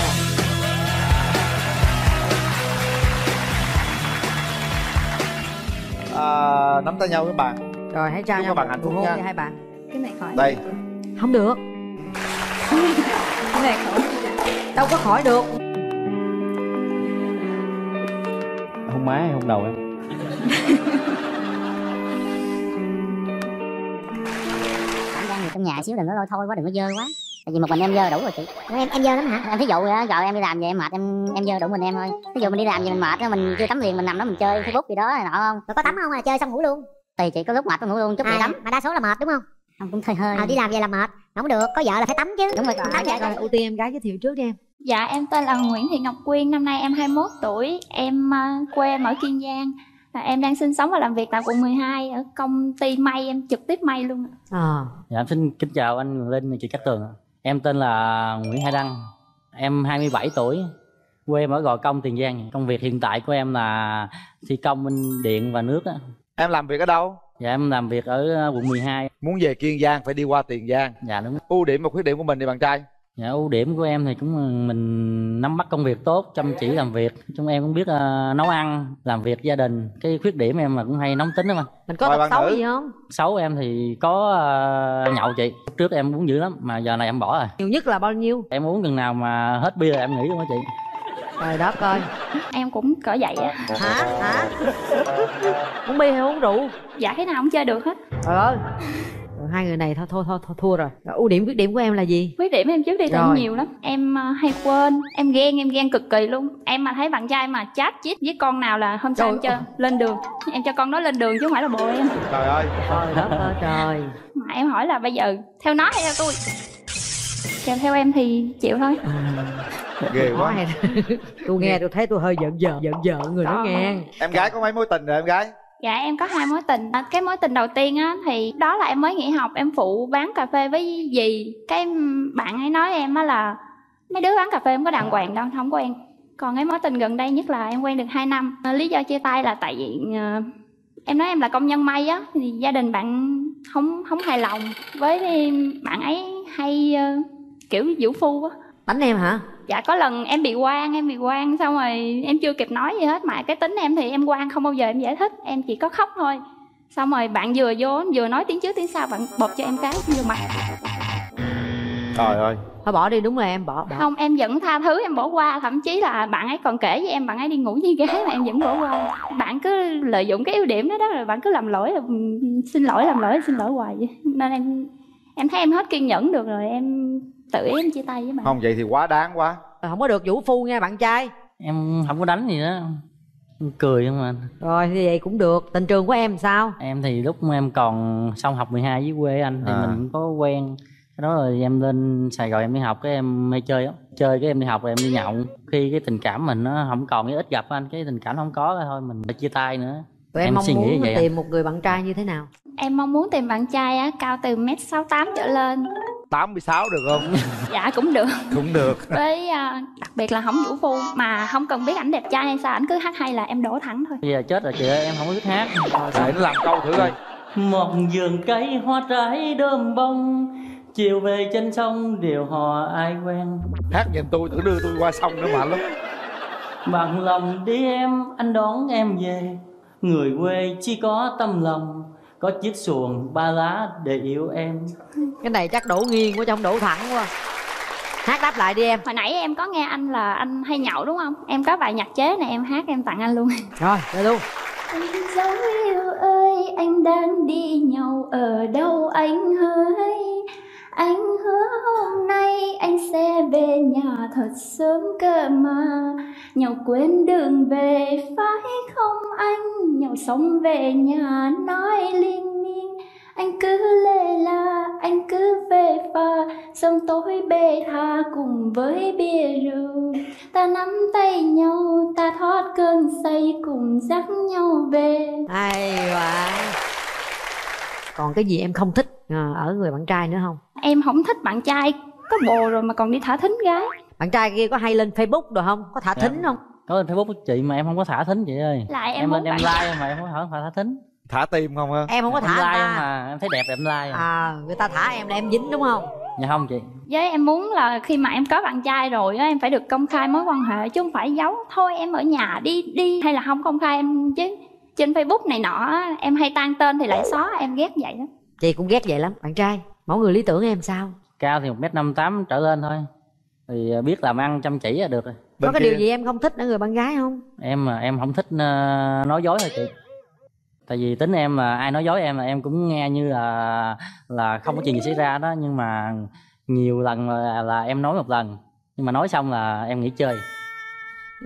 Speaker 5: à, nắm tay nhau với bạn.
Speaker 3: Rồi hãy trao
Speaker 5: Chúc
Speaker 3: nhau.
Speaker 5: các bạn hạnh phúc nha.
Speaker 3: hai bạn.
Speaker 11: Cái này khỏi
Speaker 5: đây.
Speaker 3: Không được.
Speaker 11: Cái này khỏi.
Speaker 3: Đâu có khỏi được.
Speaker 13: Hôn má hay hôn đầu em
Speaker 1: nhà xíu đừng có lôi thôi quá đừng có dơ quá. Tại vì một mình em dơ đủ rồi chị. Em em dơ lắm hả? Em thí dụ gọi em đi làm về em mệt em em dơ đủ mình em thôi. Ví dụ mình đi làm về mình mệt á, mình chưa tắm liền mình nằm đó mình chơi facebook gì đó này nọ không? Rồi có tắm không là chơi xong ngủ luôn? Tùy chị có lúc mệt tôi ngủ luôn chút thì tắm. mà đa số là mệt đúng không? Không cũng hơi hơi. À, đi làm về là mệt không được có vợ là phải tắm chứ. Đúng rồi. Tắm vậy
Speaker 3: rồi ưu tiên em gái giới thiệu trước đi em.
Speaker 16: Dạ em tên là Nguyễn Thị Ngọc Quyên, năm nay em 21 tuổi, em ờ, quê ở Kiên Giang. Và em đang sinh sống và làm việc tại quận 12 ở công ty may, em trực tiếp may luôn. ạ.
Speaker 3: à.
Speaker 12: Dạ em xin kính chào anh Linh và chị Cát Tường ạ. Em tên là Nguyễn Hải Đăng Em 27 tuổi quê em ở gò công tiền giang công việc hiện tại của em là thi công bên điện và nước á
Speaker 5: em làm việc ở đâu
Speaker 12: dạ em làm việc ở quận 12
Speaker 5: muốn về kiên giang phải đi qua tiền giang
Speaker 12: dạ đúng
Speaker 5: ưu điểm và khuyết điểm của mình thì bạn trai
Speaker 12: dạ ưu điểm của em thì cũng mình nắm bắt công việc tốt chăm chỉ làm việc. Chúng em cũng biết ờ, nấu ăn làm việc gia đình. Cái khuyết điểm em là cũng hay nóng tính đó mà
Speaker 3: mình có tật xấu gì không?
Speaker 12: Xấu em thì có ờ, nhậu chị. Trước em uống dữ lắm mà giờ này em bỏ rồi.
Speaker 3: Nhiều nhất là bao nhiêu?
Speaker 12: Em uống chừng nào mà hết bia là em nghỉ luôn á chị.
Speaker 3: Trời đất ơi.
Speaker 16: Em cũng cỡ vậy á.
Speaker 3: Hả? Hả? Uống bia hay uống rượu?
Speaker 16: Dạ cái nào cũng chơi được hết.
Speaker 3: Trời ơi hai người này thôi thôi thôi, thôi thua rồi. Rồi, ưu điểm khuyết điểm của em là gì?
Speaker 16: Khuyết điểm em trước đi thì nhiều lắm. Em ờ, hay quên. Em ghen em ghen cực kỳ luôn. Em mà thấy bạn trai mà chat chít với con nào là hôm sau em cho lên đường. Em cho con đó lên đường chứ không phải là bồ em.
Speaker 5: Trời ơi.
Speaker 3: Trời đất ơi trời.
Speaker 16: Mà em hỏi là bây giờ theo nó hay theo tôi? Theo theo em thì chịu thôi.
Speaker 5: Ghê quá.
Speaker 3: Tôi nghe tôi thấy tôi hơi giận giận giận giận người nó nghe.
Speaker 5: em gái có mấy mối tình rồi em gái
Speaker 16: Dạ em có hai mối tình. À, cái mối tình đầu tiên á, thì đó là em mới nghỉ học, Em phụ bán cà phê với dì. Cái bạn ấy nói em á là Mấy đứa bán cà phê không có đàng hoàng đâu, Không quen. Còn cái mối tình gần đây nhất là em quen được 2 năm. À, lý do chia tay là tại vì à, Em nói em là công nhân may á, Thì gia đình bạn không không hài lòng Với bạn ấy hay ờ, kiểu vũ phu á
Speaker 3: đánh em hả?
Speaker 16: Dạ có lần em bị quan em bị quan xong rồi em chưa kịp nói gì hết. Mà cái tính em thì em quan không bao giờ em giải thích em chỉ có khóc thôi. Xong rồi bạn vừa vô vừa nói tiếng trước tiếng sau bạn bột cho em cái vô mặt.
Speaker 5: Trời ơi.
Speaker 3: Thôi bỏ đi đúng là em bỏ bỏ.
Speaker 16: Không em vẫn tha thứ em bỏ qua. Thậm chí là bạn ấy còn kể với em bạn ấy đi ngủ với gái mà em vẫn bỏ qua. Bạn cứ lợi dụng cái ưu điểm đó đó rồi bạn cứ làm lỗi là "Ừ, xin lỗi làm lỗi xin lỗi hoài vậy. Nên em em thấy em hết kiên nhẫn được rồi em tự ý em chia tay với bạn.
Speaker 5: Không vậy thì quá đáng quá.
Speaker 3: Không có được vũ phu nha bạn trai.
Speaker 12: Em không có đánh gì đó. Em cười không mà
Speaker 3: rồi thì vậy cũng được. Tình trường của em sao?
Speaker 12: Em thì lúc em còn xong học 12 với quê anh thì
Speaker 3: À.
Speaker 12: mình cũng có quen. Cái đó rồi em lên Sài Gòn em đi học cái em mê chơi lắm. Chơi cái em đi học rồi em đi nhậu. Khi cái tình cảm mình nó không còn cái ít gặp anh cái tình cảm nó không có thôi mình phải chia tay nữa.
Speaker 3: Tụi em, mong
Speaker 12: suy nghĩ
Speaker 3: muốn
Speaker 12: vậy
Speaker 3: tìm một người bạn trai như thế nào?
Speaker 16: Em mong muốn tìm bạn trai á cao từ mét sáu tám trở lên
Speaker 5: 86 được không?
Speaker 16: Dạ cũng được.
Speaker 5: Cũng được.
Speaker 16: Với à, đặc biệt là không vũ phu mà không cần biết ảnh đẹp trai hay sao ảnh cứ hát hay là em đổ thẳng thôi.
Speaker 12: Bây giờ chết rồi chị ơi em không có biết hát.
Speaker 5: Để nó làm câu thử coi.
Speaker 12: Một vườn cây hoa trái đơm bông chiều về trên sông điều hò ai quen.
Speaker 5: Hát nhìn tôi thử đưa tôi qua sông nữa mà lắm.
Speaker 12: Bằng lòng đi em anh đón em về. Người quê chỉ có tâm lòng có chiếc xuồng ba lá để yêu em.
Speaker 3: Cái này chắc đổ nghiêng quá chứ không đổ thẳng quá. Hát đáp lại đi em.
Speaker 16: Hồi nãy em có nghe anh là anh hay nhậu đúng không? Em có bài nhạc chế này em hát em tặng anh luôn.
Speaker 3: Rồi đây luôn.
Speaker 16: Anh dấu yêu ơi anh đang đi nhậu ở đâu anh hỡi anh hứa hôm nay anh sẽ về nhà thật sớm cơ mà. Nhậu quên đường về, phải không anh? Nhậu sống về nhà, nói liên miên. Anh cứ lê la, anh cứ về pha sông tối bê tha cùng với bia rượu. Ta nắm tay nhau, ta thoát cơn say cùng dắt nhau về.
Speaker 3: Hay quá còn cái gì em không thích à, ở người bạn trai nữa không?
Speaker 16: Em không thích bạn trai có bồ rồi mà còn đi thả thính gái.
Speaker 3: Bạn trai kia có hay lên facebook được không? Có thả thính không?
Speaker 12: Có lên facebook của chị mà em không có thả thính chị ơi.
Speaker 16: Lại em
Speaker 12: em
Speaker 16: muốn
Speaker 12: lên em like mà em không phải thả thính.
Speaker 5: Thả tim không hả?
Speaker 3: Em không có
Speaker 12: em
Speaker 3: thả
Speaker 12: like em
Speaker 3: ta.
Speaker 12: mà em thấy đẹp em like à.
Speaker 3: à người ta thả em là em dính đúng không?
Speaker 12: Dạ không chị.
Speaker 16: Với em muốn là khi mà em có bạn trai rồi á em phải được công khai mối quan hệ chứ không phải giấu. Thôi em ở nhà đi đi hay là không công khai em chứ trên facebook này nọ em hay tan tên thì lại xóa em ghét vậy lắm.
Speaker 3: Chị cũng ghét vậy lắm. Bạn trai mẫu người lý tưởng em sao?
Speaker 12: Cao thì một m năm tám trở lên thôi. Thì à, biết làm ăn chăm chỉ là được rồi.
Speaker 3: Có cái điều gì em không thích ở người bạn gái không?
Speaker 12: Em mà em không thích ờ, nói dối thôi chị? Tại vì tính em là ai nói dối em là em cũng nghe như là là không có chuyện gì xảy ra đó. Nhưng mà nhiều lần là, là em nói một lần nhưng mà nói xong là em nghỉ chơi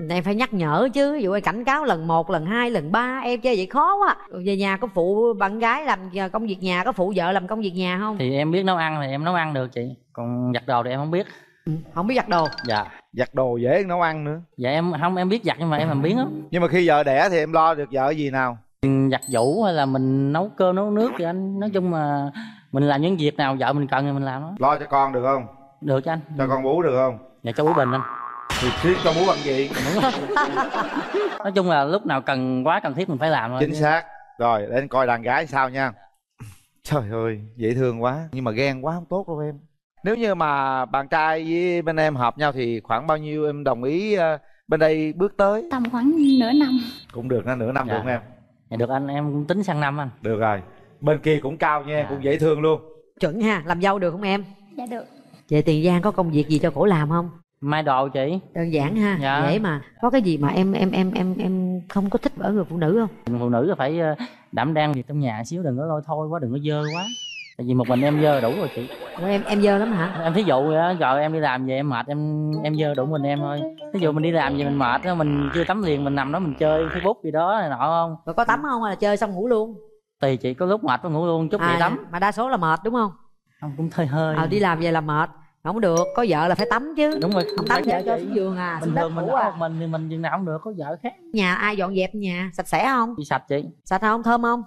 Speaker 3: em phải nhắc nhở chứ. Ví dụ em cảnh cáo lần một lần hai lần ba em chơi vậy khó quá. Về nhà có phụ bạn gái làm công việc nhà có phụ vợ làm công việc nhà không?
Speaker 12: Thì em biết nấu ăn thì em nấu ăn được chị. Còn giặt đồ thì em không biết.
Speaker 3: Không biết giặt đồ.
Speaker 12: Dạ.
Speaker 5: Giặt đồ dễ nấu ăn nữa.
Speaker 12: Dạ em không em biết giặt nhưng mà em làm biến lắm
Speaker 5: nhưng mà khi vợ đẻ thì em lo được vợ gì nào?
Speaker 12: Giặt giũ hay là mình nấu cơm nấu nước thì anh nói chung mà mình làm những việc nào vợ mình cần thì mình làm đó
Speaker 5: lo cho con được không?
Speaker 12: Được cho anh.
Speaker 5: Cho con bú được không?
Speaker 12: Dạ cho bú bình anh
Speaker 5: thì riêng cho muốn bằng gì?
Speaker 12: Nói chung là lúc nào cần quá cần thiết mình phải làm thôi
Speaker 5: chính xác. Rồi để anh coi đàn gái sao nha. Trời ơi dễ thương quá. Nhưng mà ghen quá không tốt đâu em. Nếu như mà bạn trai với bên em hợp nhau thì khoảng bao nhiêu em đồng ý ờ, bên đây bước tới?
Speaker 16: Tầm khoảng nửa năm.
Speaker 5: Cũng được nó nửa năm
Speaker 12: Dạ.
Speaker 5: được không em
Speaker 12: dạ được anh em cũng tính sang năm anh.
Speaker 5: Được rồi. Bên kia cũng cao nha cũng dễ thương luôn.
Speaker 3: Chuẩn ha làm dâu được không em?
Speaker 16: Dạ được.
Speaker 3: Về tiền giang có công việc gì cho cổ làm không
Speaker 12: mai đồ chị.
Speaker 3: Đơn giản ha
Speaker 12: Dạ.
Speaker 3: dễ mà. Có cái gì mà em em em em em không có thích ở người phụ nữ không?
Speaker 12: Phụ nữ là phải ờ, đảm đang việc trong nhà xíu đừng có lôi thôi quá đừng có dơ quá. Tại vì một mình em dơ đủ rồi chị.
Speaker 3: Ủa, em em dơ lắm hả?
Speaker 12: Em thí dụ rồi em đi làm về em mệt em em dơ đủ mình em thôi. Thí dụ mình đi làm về mình mệt mình chưa tắm liền mình nằm đó mình chơi facebook gì đó này nọ không?
Speaker 3: Rồi có tắm không hay là chơi xong ngủ luôn?
Speaker 12: Tùy chị có lúc mệt có ngủ luôn chút
Speaker 3: à,
Speaker 12: vậy tắm.
Speaker 3: mà đa số là mệt đúng không?
Speaker 12: Không cũng hơi hơi.
Speaker 3: Ờ đi làm về là mệt không được có vợ là phải tắm chứ.
Speaker 12: Đúng rồi
Speaker 3: không tắm vợ cho
Speaker 12: chị.
Speaker 3: xuống giường à
Speaker 12: bình thường mình ở
Speaker 3: à.
Speaker 12: mình thì mình chừng nào không được có vợ khác.
Speaker 3: Nhà ai dọn dẹp nhà sạch sẽ không?
Speaker 12: Đi sạch chị.
Speaker 3: Sạch không thơm không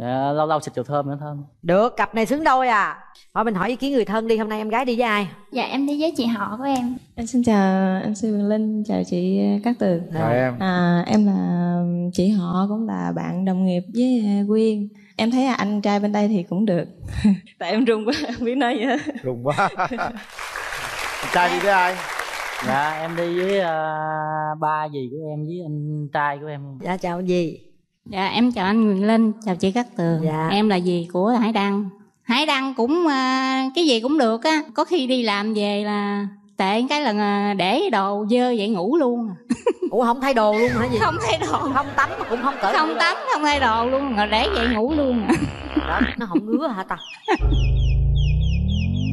Speaker 12: dạ, lâu lâu xịt dầu thơm nữa thơm
Speaker 3: được cặp này xứng đôi à hỏi mình hỏi ý kiến người thân đi hôm nay em gái đi với ai
Speaker 16: dạ em đi với chị họ của em
Speaker 14: Em xin chào anh Sư Quyền Linh, chào chị Cát Tường.
Speaker 5: Chào em.
Speaker 14: À, em là chị họ cũng là bạn đồng nghiệp với à, Quyên. Em thấy là anh trai bên đây thì cũng được. Tại em run quá, không biết nói gì hết.
Speaker 5: rùng quá trai đi với ai
Speaker 12: dạ em đi với ờ, ba dì của em với anh trai của em
Speaker 3: dạ chào anh gì
Speaker 17: Dạ em chào anh Quyền Linh, chào chị Cát Tường.
Speaker 3: Dạ.
Speaker 17: Em là dì của Hải Đăng. Hải Đăng cũng à, cái gì cũng được á, có khi đi làm về là tệ cái là à, để đồ dơ vậy ngủ luôn. à.
Speaker 3: ủa không thay đồ luôn hả gì
Speaker 17: Không thay đồ.
Speaker 3: không tắm mà cũng không cởi
Speaker 17: Không tắm, không thay đồ luôn, rồi để vậy ngủ luôn. à.
Speaker 3: đó nó không ngứa hả ta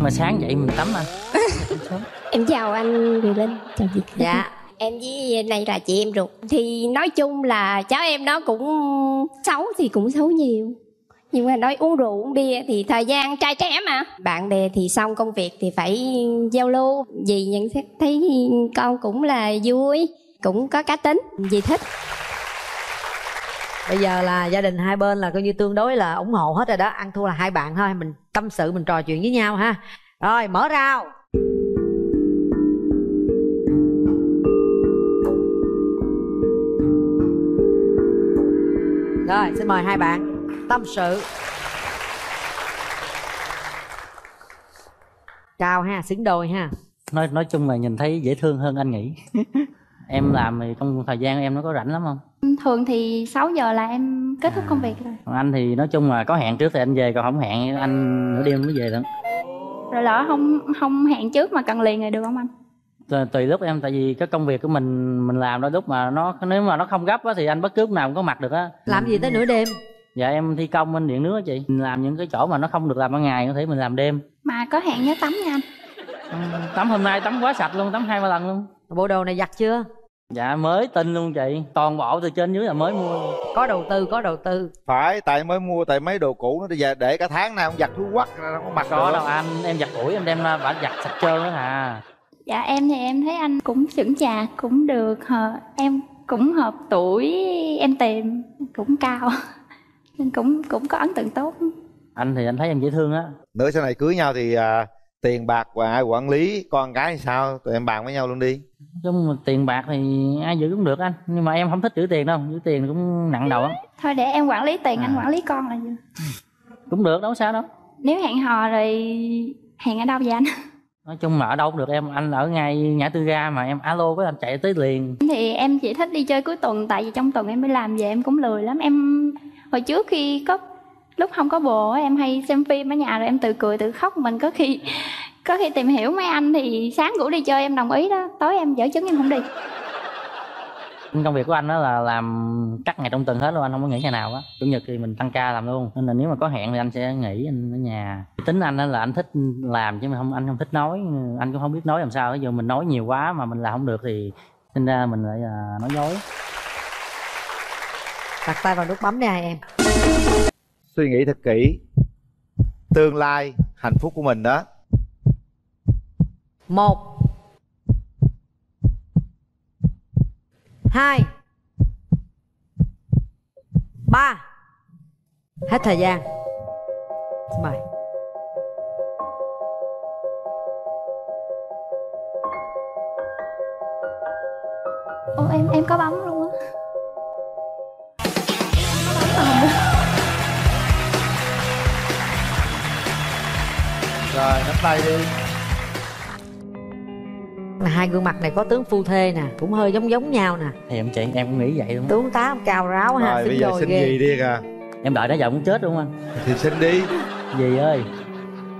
Speaker 12: mà sáng dậy mình tắm anh
Speaker 18: Em chào anh Quyền Linh, chào chị.
Speaker 3: Dạ.
Speaker 18: Em với này là chị em ruột. Thì nói chung là cháu em nó cũng xấu thì cũng xấu nhiều. Nhưng mà nói uống rượu uống bia thì thời gian trai trẻ mà. Bạn bè thì xong công việc thì phải giao lưu. vì nhận xét thấy con cũng là vui, cũng có cá tính, vì thích.
Speaker 3: bây giờ là gia đình hai bên là coi như tương đối là ủng hộ hết rồi đó ăn thua là hai bạn thôi mình tâm sự mình trò chuyện với nhau ha rồi mở rào rồi xin mời hai bạn. Tâm sự. Cao ha xứng đôi ha.
Speaker 12: Nói nói chung là nhìn thấy dễ thương hơn anh nghĩ em làm thì trong thời gian em nó có rảnh lắm không?
Speaker 16: Thường thì 6 giờ là em kết thúc công việc rồi.
Speaker 12: Còn anh thì nói chung là có hẹn trước thì anh về còn không hẹn anh nửa đêm mới về nữa
Speaker 16: rồi lỡ không không hẹn trước mà cần liền rồi được không anh
Speaker 12: tùy, tùy lúc em tại vì cái công việc của mình mình làm đôi lúc mà nó nếu mà nó không gấp á thì anh bất cứ lúc nào cũng có mặt được á.
Speaker 3: Làm gì tới nửa đêm?
Speaker 12: Dạ em thi công bên điện nước á chị. Mình làm những cái chỗ mà nó không được làm ban ngày có thể mình làm đêm.
Speaker 16: Mà có hẹn nhớ tắm nha anh.
Speaker 12: Tắm hôm nay tắm quá sạch luôn tắm hai ba lần luôn.
Speaker 3: Bộ đồ này giặt chưa?
Speaker 12: Dạ mới tinh luôn chị. Toàn bộ từ trên dưới là mới mua.
Speaker 3: Có đầu tư có đầu tư.
Speaker 5: Phải tại mới mua tại mấy đồ cũ nó về để cả tháng nào không giặt thú quắc ra không mặc
Speaker 12: có
Speaker 5: được.
Speaker 12: đâu anh em giặt ủi em đem ra bả giặt sạch trơn đó à
Speaker 16: dạ em thì em thấy anh cũng chững chạc cũng được hờ, em cũng hợp tuổi em tìm cũng cao nên cũng cũng có ấn tượng tốt.
Speaker 12: Anh thì anh thấy em dễ thương á.
Speaker 5: Nữa sau này cưới nhau thì à, tiền bạc và ai quản lý con cái thì sao? Tụi em bàn với nhau luôn đi.
Speaker 12: Chung mà tiền bạc thì ai giữ cũng được anh nhưng mà em không thích giữ tiền đâu giữ tiền cũng nặng đầu lắm.
Speaker 16: Thôi để em quản lý tiền anh
Speaker 12: À.
Speaker 16: quản lý con là vừa
Speaker 12: cũng được đâu sao đâu.
Speaker 16: Nếu hẹn hò rồi hẹn ở đâu vậy anh
Speaker 12: nói chung mà ở đâu cũng được, em, anh ở ngay ngã tư ga mà em, alo với anh chạy tới liền.
Speaker 16: Thì em chỉ thích đi chơi cuối tuần, tại vì trong tuần em đi làm về, em cũng lười lắm. Em, hồi trước khi có, lúc không có bồ em hay xem phim ở nhà rồi em tự cười, tự khóc. Mình có khi có khi tìm hiểu mấy anh thì sáng ngủ đi chơi, em đồng ý đó. Tối em dở chứng em không đi
Speaker 12: công việc của anh đó là làm cắt ngày trong tuần hết luôn anh không có nghỉ ngày nào á. Chủ nhật thì mình tăng ca làm luôn nên là nếu mà có hẹn thì anh sẽ nghỉ anh ở nhà. Tính anh á là anh thích làm chứ mà không anh không thích nói anh cũng không biết nói làm sao. Ví dụ mình nói nhiều quá mà mình làm không được thì sinh ra mình lại là nói dối.
Speaker 3: Đặt tay vào nút bấm hai em.
Speaker 5: Suy nghĩ thật kỹ. Tương lai hạnh phúc của mình đó.
Speaker 3: Một 2 3 Hết thời gian. Xin mời. Ô em em có bấm luôn á.
Speaker 5: Rồi nắm tay đi
Speaker 3: hai gương mặt này có tướng phu thê nè cũng hơi giống giống nhau nè.
Speaker 12: Thì em chị em cũng nghĩ vậy luôn
Speaker 3: tướng tá cao ráo ha
Speaker 5: rồi bây giờ xin
Speaker 3: ghê.
Speaker 5: gì đi kìa
Speaker 12: em đợi nó muốn chết luôn anh?
Speaker 5: Thì xin đi.
Speaker 12: Dì ơi?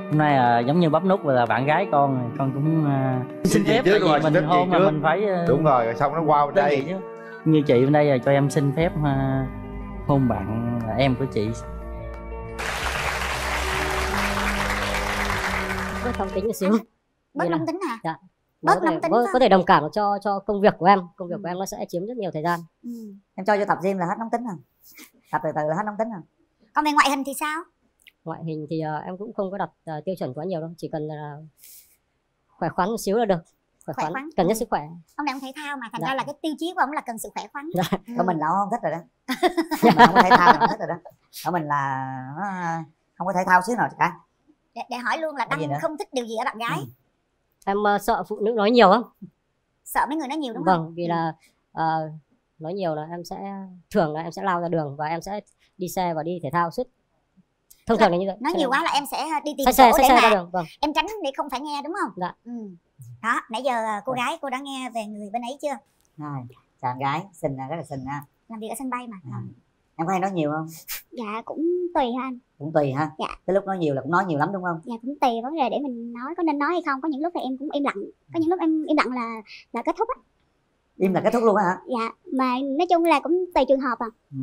Speaker 12: Hôm nay à, giống như bắp nút là bạn gái con con cũng à, xin
Speaker 5: gì
Speaker 12: phép
Speaker 5: trước
Speaker 12: tại
Speaker 5: rồi
Speaker 12: mình hôn
Speaker 5: gì
Speaker 12: mà mình phải à,
Speaker 5: đúng rồi rồi xong nó qua bên đây.
Speaker 12: chứ. như chị bên đây là cho em xin phép à, hôn bạn là em của chị.
Speaker 1: Bớt thông tính một xíu.
Speaker 2: Bớt
Speaker 1: là-
Speaker 2: nóng tính hả
Speaker 1: dạ
Speaker 2: Bớt
Speaker 1: có thể, có, thể đồng cảm cho cho công việc của em. Công việc của em nó sẽ chiếm rất nhiều thời gian.
Speaker 2: Ừ.
Speaker 19: em cho vô tập gym là hết nóng tính rồi. Tập từ từ là hết nóng tính rồi.
Speaker 2: Còn về ngoại hình thì sao?
Speaker 1: Ngoại hình thì ờ, em cũng không có đặt ờ, tiêu chuẩn quá nhiều đâu. Chỉ cần là khỏe khoắn một xíu là được. Khỏe,
Speaker 2: Khỏe
Speaker 1: khoắn
Speaker 2: khoắn.
Speaker 1: cần nhất
Speaker 2: Ừ.
Speaker 1: sức khỏe.
Speaker 2: Ông này ông thể thao mà thành
Speaker 1: Dạ.
Speaker 2: ra là cái tiêu chí của ông là cần sự khỏe khoắn.
Speaker 1: Dạ.
Speaker 19: còn mình là không thích rồi đó. Mình không có thể thao là không thích rồi đó. Ở mình là không có thể thao xíu nào cả.
Speaker 2: Để, để hỏi luôn là đăng không thích điều gì ở bạn gái
Speaker 1: em ờ, sợ phụ nữ nói nhiều lắm.
Speaker 2: Sợ mấy người nói nhiều đúng không?
Speaker 1: Vâng vì là ờ, nói nhiều là em sẽ thường là em sẽ lao ra đường và em sẽ đi xe và đi thể thao suốt. Thông thường là như vậy
Speaker 2: nói nhiều quá là em sẽ đi tìm
Speaker 1: xe,
Speaker 2: chỗ
Speaker 1: xách
Speaker 2: để
Speaker 1: xe ra
Speaker 2: mà
Speaker 1: đường, vâng.
Speaker 2: em tránh để không phải nghe đúng không?
Speaker 1: Dạ.
Speaker 2: Ừ. đó nãy giờ à, cô gái cô đã nghe về người bên ấy chưa?
Speaker 19: Rồi chào gái xinh rất là xinh ha
Speaker 2: làm việc ở sân bay mà. Ờ.
Speaker 19: em có hay nói nhiều không?
Speaker 2: Dạ cũng tùy ha anh.
Speaker 19: Cũng tùy ha
Speaker 2: dạ.
Speaker 19: Cái lúc nói nhiều là cũng nói nhiều lắm đúng không?
Speaker 2: Dạ cũng tùy vấn đề để mình nói có nên nói hay không. Có những lúc thì em cũng im lặng. Có những lúc em im lặng là là kết thúc á.
Speaker 19: Im là kết thúc luôn á hả?
Speaker 2: Dạ mà nói chung là cũng tùy trường hợp à.
Speaker 19: Ừ.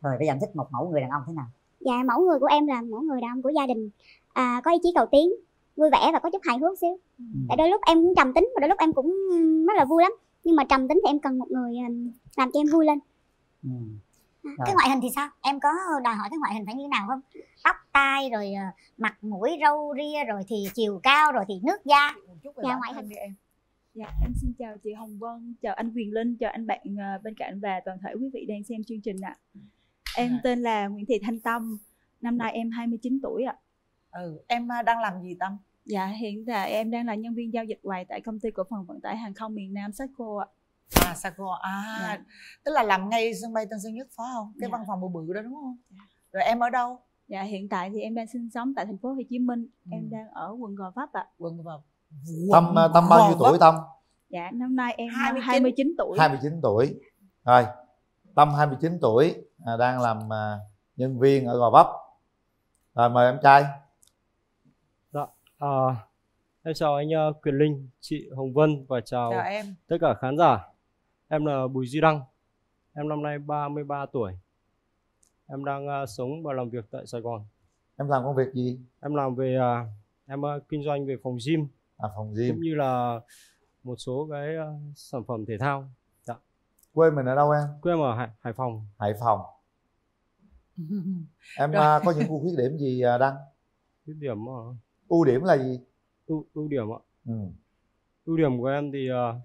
Speaker 19: rồi bây giờ em thích một mẫu người đàn ông thế nào?
Speaker 2: Dạ mẫu người của em là mẫu người đàn ông của gia đình. À, có ý chí cầu tiến vui vẻ và có chút hài hước xíu. Tại đôi lúc em cũng trầm tính và đôi lúc em cũng rất là vui lắm. Nhưng mà trầm tính thì em cần một người à, làm cho em vui lên.
Speaker 19: Ừ.
Speaker 2: cái ngoại hình thì sao em có đòi hỏi cái ngoại hình phải như thế nào không tóc tai rồi à, mặt mũi râu ria rồi thì chiều cao rồi thì nước da dạ ngoại hình
Speaker 20: Dạ, em xin chào chị Hồng Vân, chào anh Quyền Linh, chào anh bạn ờ, bên cạnh và toàn thể quý vị đang xem chương trình ạ. Em tên là Nguyễn Thị Thanh Tâm, năm nay em 29 tuổi ạ.
Speaker 21: Ừ, em à, đang làm gì Tâm?
Speaker 20: Dạ, hiện tại em đang là nhân viên giao dịch quầy tại công ty cổ phần vận tải hàng không miền Nam Saco ạ.
Speaker 21: À, Saco, à,
Speaker 20: Dạ.
Speaker 21: tức là làm ngay sân bay Tân Sơn Nhất phải không? Cái
Speaker 20: Dạ.
Speaker 21: văn phòng bự bự đó đúng không? Rồi em ở đâu?
Speaker 20: Dạ, hiện tại thì em đang sinh sống tại thành phố Hồ Chí Minh, em đang ở quận Gò Vấp ạ.
Speaker 21: Quận Gò Vấp.
Speaker 5: tâm à, tâm bao nhiêu tuổi tâm
Speaker 20: Dạ, năm nay em
Speaker 21: 29.
Speaker 20: 29, tuổi.
Speaker 5: 29 tuổi rồi tâm 29 tuổi à, đang làm à, nhân viên ở gò vấp rồi mời em trai
Speaker 22: Dạ, à, em chào anh Quyền Linh, chị Hồng Vân và chào,
Speaker 21: Chào em.
Speaker 22: tất cả khán giả. Em là Bùi Duy Đăng, em năm nay 33 tuổi. Em đang ờ, sống và làm việc tại Sài Gòn.
Speaker 5: em làm công việc gì
Speaker 22: Em làm về ờ, em ờ, kinh doanh về phòng gym,
Speaker 5: à phòng gym
Speaker 22: cũng như là một số cái ờ, sản phẩm thể thao. Dạ.
Speaker 5: quê mình ở đâu em
Speaker 22: Quê em ở Hải, Hải Phòng.
Speaker 5: hải phòng em à, có những ưu khuyết điểm gì à, đăng
Speaker 22: Khuyết điểm ờ,
Speaker 5: ưu điểm là gì
Speaker 22: ưu ưu điểm ạ.
Speaker 5: ừ.
Speaker 22: Ưu điểm của em thì ờ,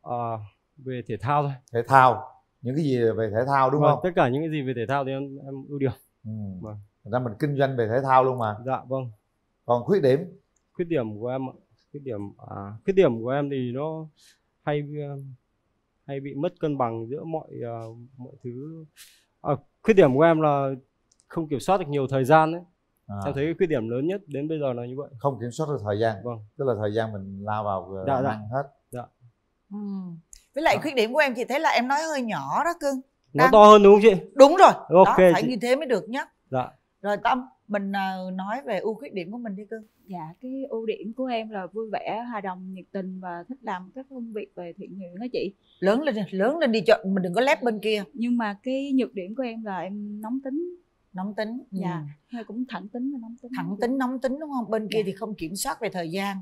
Speaker 22: ờ, về thể thao thôi.
Speaker 5: thể thao những cái gì về thể thao đúng
Speaker 22: Vâng,
Speaker 5: không
Speaker 22: Tất cả những cái gì về thể thao thì em em ưu điểm.
Speaker 5: ừ.
Speaker 22: Vâng.
Speaker 5: Thành ra mình kinh doanh về thể thao luôn mà
Speaker 22: Dạ vâng.
Speaker 5: còn khuyết điểm
Speaker 22: khuyết điểm của em ạ khuyết điểm à, khuyết điểm của em thì nó hay ờ, hay bị mất cân bằng giữa mọi ờ, mọi thứ à, khuyết điểm của em là không kiểm soát được nhiều thời gian đấy
Speaker 5: À.
Speaker 22: em thấy cái khuyết điểm lớn nhất đến bây giờ là như vậy
Speaker 5: không kiểm soát được thời gian
Speaker 22: vâng
Speaker 5: tức là thời gian mình lao vào
Speaker 22: Dạ,
Speaker 5: dạ,
Speaker 22: dạ.
Speaker 5: hết
Speaker 22: dạ
Speaker 21: Ừ. Với lại khuyết điểm của em chị thấy là em nói hơi nhỏ đó cưng.
Speaker 22: nó
Speaker 21: Đang-
Speaker 22: to hơn đúng không chị
Speaker 21: Đúng rồi.
Speaker 22: Ok,
Speaker 21: đó, phải
Speaker 22: chị.
Speaker 21: như thế mới được nhá.
Speaker 22: dạ
Speaker 21: Rồi Tâm, mình à, nói về ưu khuyết điểm của mình đi cưng.
Speaker 20: Dạ, cái ưu điểm của em là vui vẻ, hòa đồng, nhiệt tình và thích làm các công việc về thiện nguyện đó chị.
Speaker 21: Lớn lên, lớn lên đi cho mình đừng có lép bên kia.
Speaker 20: Nhưng mà cái nhược điểm của em là em nóng tính.
Speaker 21: Nóng tính.
Speaker 20: Dạ,
Speaker 21: Ừ.
Speaker 20: hơi cũng thẳng tính và nóng tính.
Speaker 21: Thẳng tính, nóng tính đúng không? Bên
Speaker 22: Dạ.
Speaker 21: kia thì không kiểm soát về thời gian.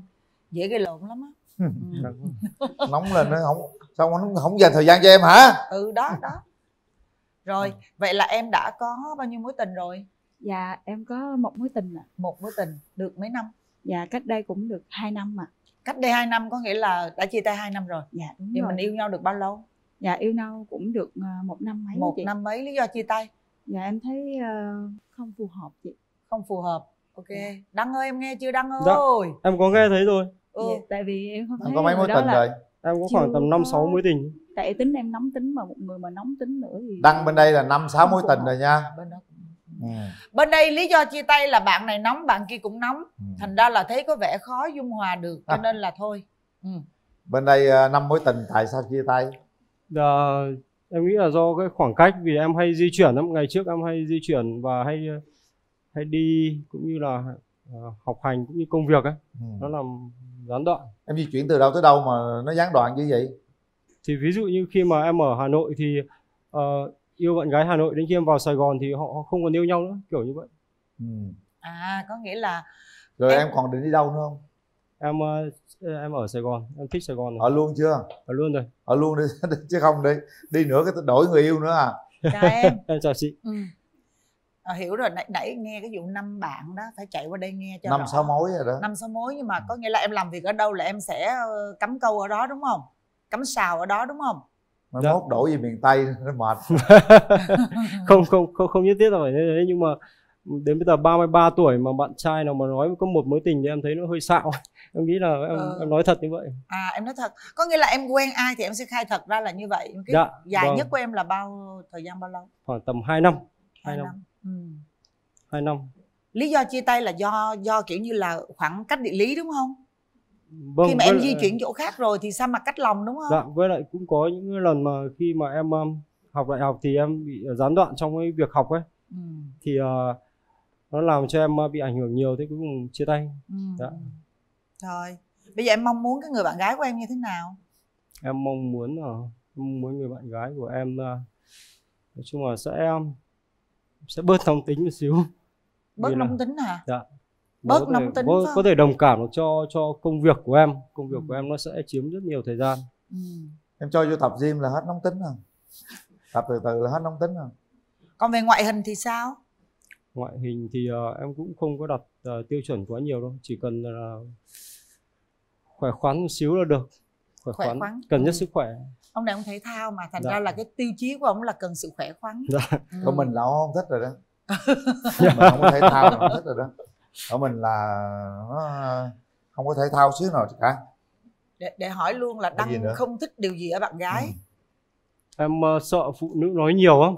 Speaker 21: Dễ gây lộn lắm á.
Speaker 5: nóng lên nó không sao nó không dành thời gian cho em hả
Speaker 21: Ừ đó, đó. Rồi, vậy là em đã có bao nhiêu mối tình rồi?
Speaker 20: Dạ, em có một mối tình ạ.
Speaker 21: Một mối tình, được mấy năm?
Speaker 20: Dạ, cách đây cũng được 2 năm ạ.
Speaker 21: Cách đây 2 năm có nghĩa là đã chia tay 2 năm rồi.
Speaker 20: Dạ, đúng
Speaker 21: Thì
Speaker 20: rồi.
Speaker 21: mình yêu nhau được bao lâu?
Speaker 20: Dạ, yêu nhau cũng được à, một năm mấy
Speaker 21: Một
Speaker 20: chị.
Speaker 21: năm mấy lý do chia tay?
Speaker 20: Dạ, em thấy ờ, không phù hợp chị.
Speaker 21: Không phù hợp. Ok. Đăng ơi em nghe chưa Đăng
Speaker 22: dạ
Speaker 21: ơi?
Speaker 22: em có nghe thấy rồi
Speaker 21: Ừ.
Speaker 20: Dạ, tại vì em không
Speaker 5: em
Speaker 20: thấy
Speaker 5: có mấy mối tình
Speaker 20: là-
Speaker 5: rồi
Speaker 22: em có khoảng tầm năm sáu mối tình.
Speaker 20: Tại tính em nóng tính mà một người mà nóng tính nữa thì
Speaker 5: đăng bên đây là năm sáu mối tình rồi nha.
Speaker 21: Bên đó bên đây lý do chia tay là bạn này nóng bạn kia cũng nóng
Speaker 5: Ừ.
Speaker 21: thành ra là thấy có vẻ khó dung hòa được cho nên là thôi. Ừ.
Speaker 5: bên đây à, năm mối tình tại sao chia tay?
Speaker 22: Dạ, em nghĩ là do cái khoảng cách vì em hay di chuyển lắm. Ngày trước em hay di chuyển và hay ờ, hay đi cũng như là ờ, học hành cũng như công việc ấy. Nó làm gián đoạn
Speaker 5: em di chuyển từ đâu tới đâu mà nó gián đoạn như vậy?
Speaker 22: Thì ví dụ như khi mà em ở Hà Nội thì ờ, yêu bạn gái Hà Nội đến khi em vào Sài Gòn thì họ không còn yêu nhau nữa kiểu như vậy.
Speaker 21: À có nghĩa là
Speaker 5: rồi em, còn định đi đâu nữa không?
Speaker 22: Em ờ, em ở Sài Gòn em thích Sài Gòn
Speaker 5: ở luôn chưa?
Speaker 22: Ở luôn rồi.
Speaker 5: Ở luôn đi chứ không đi đi nữa cái đổi người yêu nữa à?
Speaker 21: Chào em.
Speaker 22: Em chào chị.
Speaker 21: Ừ. à, hiểu rồi nãy, nãy nghe cái vụ năm bạn đó phải chạy qua đây nghe cho
Speaker 5: năm sáu mối rồi đó.
Speaker 21: Năm sáu mối nhưng mà có nghĩa là em làm việc ở đâu là em sẽ ờ, cắm câu ở đó đúng không? Cắm sào ở đó đúng không?
Speaker 5: Mai
Speaker 22: Dạ.
Speaker 5: mốt đổi về miền tây nó mệt.
Speaker 22: Không không không không nhất thiết là phải như thế nhưng mà đến bây giờ 33 tuổi mà bạn trai nào mà nói có một mối tình thì em thấy nó hơi xạo. Em nghĩ là em
Speaker 21: Ờ.
Speaker 22: em nói thật như vậy.
Speaker 21: À em nói thật. Có nghĩa là em quen ai thì em sẽ khai thật ra là như vậy. Cái
Speaker 22: Dạ,
Speaker 21: dài
Speaker 22: vâng.
Speaker 21: nhất của em là bao thời gian bao lâu?
Speaker 22: Khoảng tầm 2 năm. 2
Speaker 21: Hai
Speaker 22: năm.
Speaker 21: năm. Ừ.
Speaker 22: 2 năm
Speaker 21: lý do chia tay là do do kiểu như là khoảng cách địa lý đúng không
Speaker 22: vâng
Speaker 21: khi mà em di chuyển chỗ khác rồi thì sao mà cách lòng đúng không
Speaker 22: Dạ, với lại cũng có những lần mà khi mà em um, học đại học thì em bị gián đoạn trong cái việc học ấy
Speaker 21: Ừ.
Speaker 22: thì ờ, nó làm cho em uh, bị ảnh hưởng nhiều thế cuối cùng chia tay
Speaker 21: Ừ.
Speaker 22: dạ.
Speaker 21: rồi bây giờ em mong muốn cái người bạn gái của em như thế nào
Speaker 22: em mong muốn là mong muốn người bạn gái của em uh, nói chung là sẽ um, sẽ bớt nóng tính một xíu.
Speaker 21: Bớt nóng tính hả?
Speaker 22: Dạ.
Speaker 21: Bớt
Speaker 22: có
Speaker 21: nóng tính
Speaker 22: có, có thể đồng cảm được cho cho công việc của em. Công việc của em nó sẽ chiếm rất nhiều thời gian.
Speaker 21: Ừ.
Speaker 5: em cho vô tập gym là hết nóng tính rồi. Tập từ từ là hết nóng tính rồi.
Speaker 21: Còn về ngoại hình thì sao?
Speaker 22: Ngoại hình thì ờ, em cũng không có đặt ờ, tiêu chuẩn quá nhiều đâu. Chỉ cần là khỏe khoắn một xíu là được. Khỏe,
Speaker 21: Khỏe
Speaker 22: khoắn.
Speaker 21: khoắn.
Speaker 22: cần nhất
Speaker 21: Ừ.
Speaker 22: sức khỏe
Speaker 21: ông này ông thể thao mà thành
Speaker 22: Dạ.
Speaker 21: ra là cái tiêu chí của ông là cần sự khỏe khoắn.
Speaker 22: Dạ.
Speaker 21: Ừ.
Speaker 5: của mình là ông không thích rồi đó. Mình không có thể thao không thích rồi đó. Ở mình là nó không có thể thao xíu nào cả.
Speaker 21: Để, để hỏi luôn là đăng không thích điều gì ở bạn gái?
Speaker 22: Em ờ, sợ phụ nữ nói nhiều lắm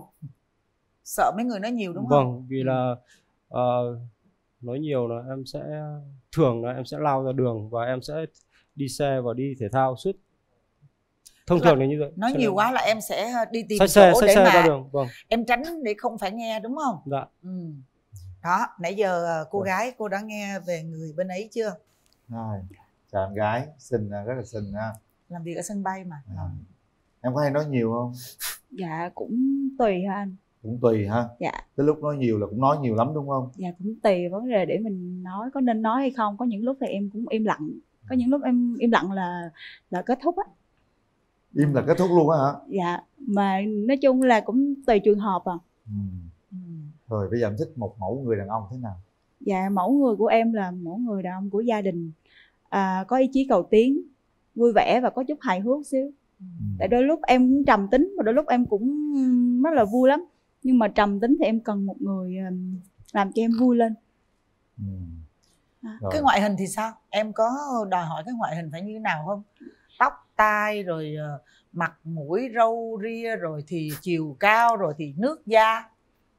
Speaker 21: sợ mấy người nói nhiều đúng
Speaker 22: vâng
Speaker 21: không
Speaker 22: vì là ờ, nói nhiều là em sẽ thường là em sẽ lao ra đường và em sẽ đi xe và đi thể thao suốt thông
Speaker 21: Tức
Speaker 22: thường là như vậy
Speaker 21: nói nhiều quá là em sẽ đi tìm
Speaker 22: xe-
Speaker 21: chỗ
Speaker 22: xách
Speaker 21: để
Speaker 22: xe
Speaker 21: mà
Speaker 22: ra đường, vâng.
Speaker 21: em tránh để không phải nghe đúng không?
Speaker 22: Dạ.
Speaker 21: Ừ. đó nãy giờ ờ, cô gái cô đã nghe về người bên ấy chưa?
Speaker 5: Rồi chào em gái xinh à, rất là xinh ha.
Speaker 21: Làm việc ở sân bay mà.
Speaker 5: À. em có hay nói nhiều không?
Speaker 20: Dạ cũng tùy ha anh.
Speaker 5: Cũng tùy ha.
Speaker 20: Dạ.
Speaker 5: Tới lúc nói nhiều là cũng nói nhiều lắm đúng không?
Speaker 20: Dạ cũng tùy vấn đề để mình nói có nên nói hay không. Có những lúc thì em cũng im lặng. Có những lúc em im lặng là là kết thúc á
Speaker 5: im là kết thúc luôn á hả?
Speaker 20: Dạ mà nói chung là cũng tùy trường hợp à.
Speaker 5: Rồi bây giờ em thích một mẫu người đàn ông thế nào?
Speaker 20: Dạ mẫu người của em là mẫu người đàn ông của gia đình. À, có ý chí cầu tiến vui vẻ và có chút hài hước xíu. Tại đôi lúc em cũng trầm tính và đôi lúc em cũng rất là vui lắm. Nhưng mà trầm tính thì em cần một người làm cho em vui lên.
Speaker 21: Cái ngoại hình thì sao? Em có đòi hỏi cái ngoại hình phải như thế nào không tai rồi ờ, mặt mũi râu ria rồi thì chiều cao rồi thì nước da.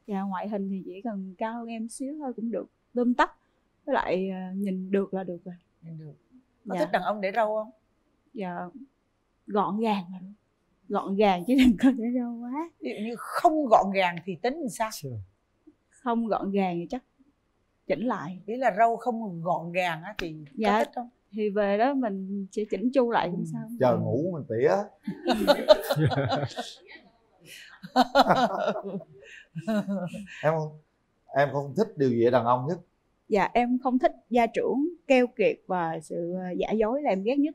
Speaker 20: Dạ ngoại hình thì chỉ cần cao hơn em xíu thôi cũng được. Tôm tắt với lại à, nhìn được là được rồi.
Speaker 21: Nhìn được. Có
Speaker 20: Dạ.
Speaker 21: thích đàn ông để râu không?
Speaker 20: Dạ gọn gàng gọn gàng chứ đừng có để râu quá.
Speaker 21: Ví dụ như không gọn gàng thì tính làm sao?
Speaker 20: Không gọn gàng thì chắc chỉnh lại.
Speaker 21: Ý là râu không gọn gàng á thì có
Speaker 20: dạ.
Speaker 21: thích không
Speaker 20: thì về đó mình sẽ chỉnh chu lại cũng sao
Speaker 5: chờ ngủ mình tỉa. Em không em không thích điều gì ở đàn ông nhất?
Speaker 20: Dạ em không thích gia trưởng keo kiệt và sự à, giả dối là em ghét nhất.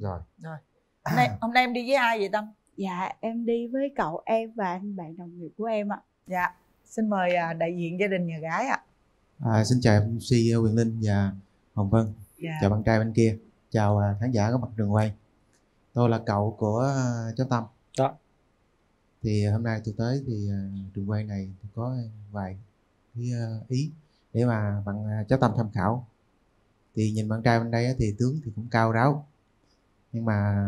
Speaker 5: Rồi.
Speaker 21: Rồi. Hôm nay, hôm nay em đi với ai vậy tâm?
Speaker 20: Dạ em đi với cậu em và anh bạn đồng nghiệp của em ạ.
Speaker 21: Dạ. Xin mời à, đại diện gia đình nhà gái ạ.
Speaker 23: À, xin chào MC Quyền Linh và Hồng Vân.
Speaker 21: Dạ.
Speaker 23: Chào bạn trai bên kia. Chào à, khán giả có mặt trường quay. Tôi là cậu của à, cháu Tâm.
Speaker 22: Dạ.
Speaker 23: Thì hôm nay tôi tới thì à, trường quay này tôi có vài cái à, ý để mà bạn à, cháu Tâm tham khảo. Thì nhìn bạn trai bên đây á, thì tướng thì cũng cao ráo. Nhưng mà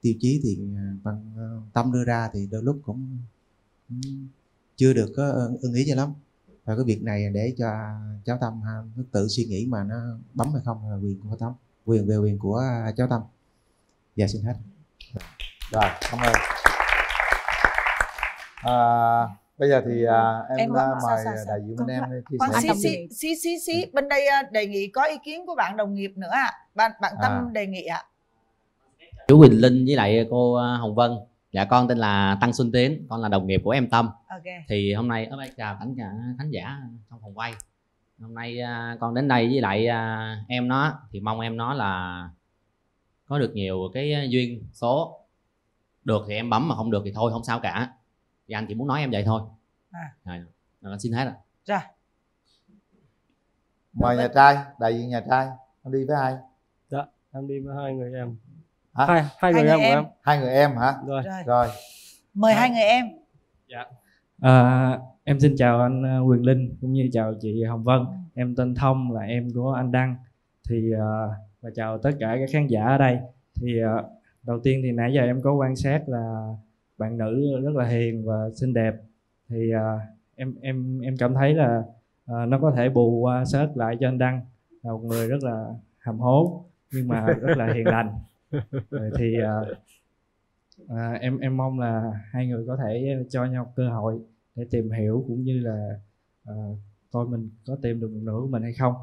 Speaker 23: tiêu chí thì à, bạn à, Tâm đưa ra thì đôi lúc cũng, cũng chưa được có ưng ý cho lắm và cái việc này để cho cháu tâm ha, nó tự suy nghĩ mà nó bấm hay không là quyền của tâm. Quyền về quyền của cháu tâm. Dạ xin hết.
Speaker 5: Rồi cảm ơn. À, bây giờ thì à, em,
Speaker 21: Em
Speaker 5: à, mời
Speaker 21: sao, sao, sao?
Speaker 5: đại diện bên em chia sẻ.
Speaker 21: Xí, xí, xí, xí, xí. bên đây à, đề nghị có ý kiến của bạn đồng nghiệp nữa ạ. Bạn bạn tâm
Speaker 24: À.
Speaker 21: đề nghị ạ.
Speaker 24: Chú Quỳnh Linh với lại cô Hồng Vân dạ con tên là Tăng Xuân Tiến con là đồng nghiệp của em Tâm.
Speaker 21: Ok.
Speaker 24: Thì hôm nay ở đây chào khán giả khán giả trong phòng quay. Hôm nay à, con đến đây với lại à, em nó thì mong em nó là có được nhiều cái à, duyên số. Được thì em bấm mà không được thì thôi không sao cả. Thì anh chỉ muốn nói em vậy thôi.
Speaker 21: À.
Speaker 24: rồi con xin hết rồi
Speaker 21: rồi
Speaker 5: mời nhà trai đại diện nhà trai em đi với ai?
Speaker 22: Dạ em đi với hai người em
Speaker 5: hả
Speaker 22: hai hai người em của em
Speaker 5: hai người em hả
Speaker 22: rồi
Speaker 21: Rồi. mời hai người em
Speaker 25: À, em xin chào anh ờ, Quyền Linh cũng như chào chị Hồng Vân. Em tên Thông là em của anh Đăng. Thì ờ, và chào tất cả các khán giả ở đây. Thì ờ, đầu tiên thì nãy giờ em có quan sát là bạn nữ rất là hiền và xinh đẹp. Thì em em em cảm thấy là nó có thể bù qua sớt lại cho anh Đăng là một người rất là hầm hố nhưng mà rất là hiền lành. Thì ờ, à, em em mong là hai người có thể cho nhau cơ hội để tìm hiểu cũng như là à, coi mình có tìm được một nửa của mình hay không.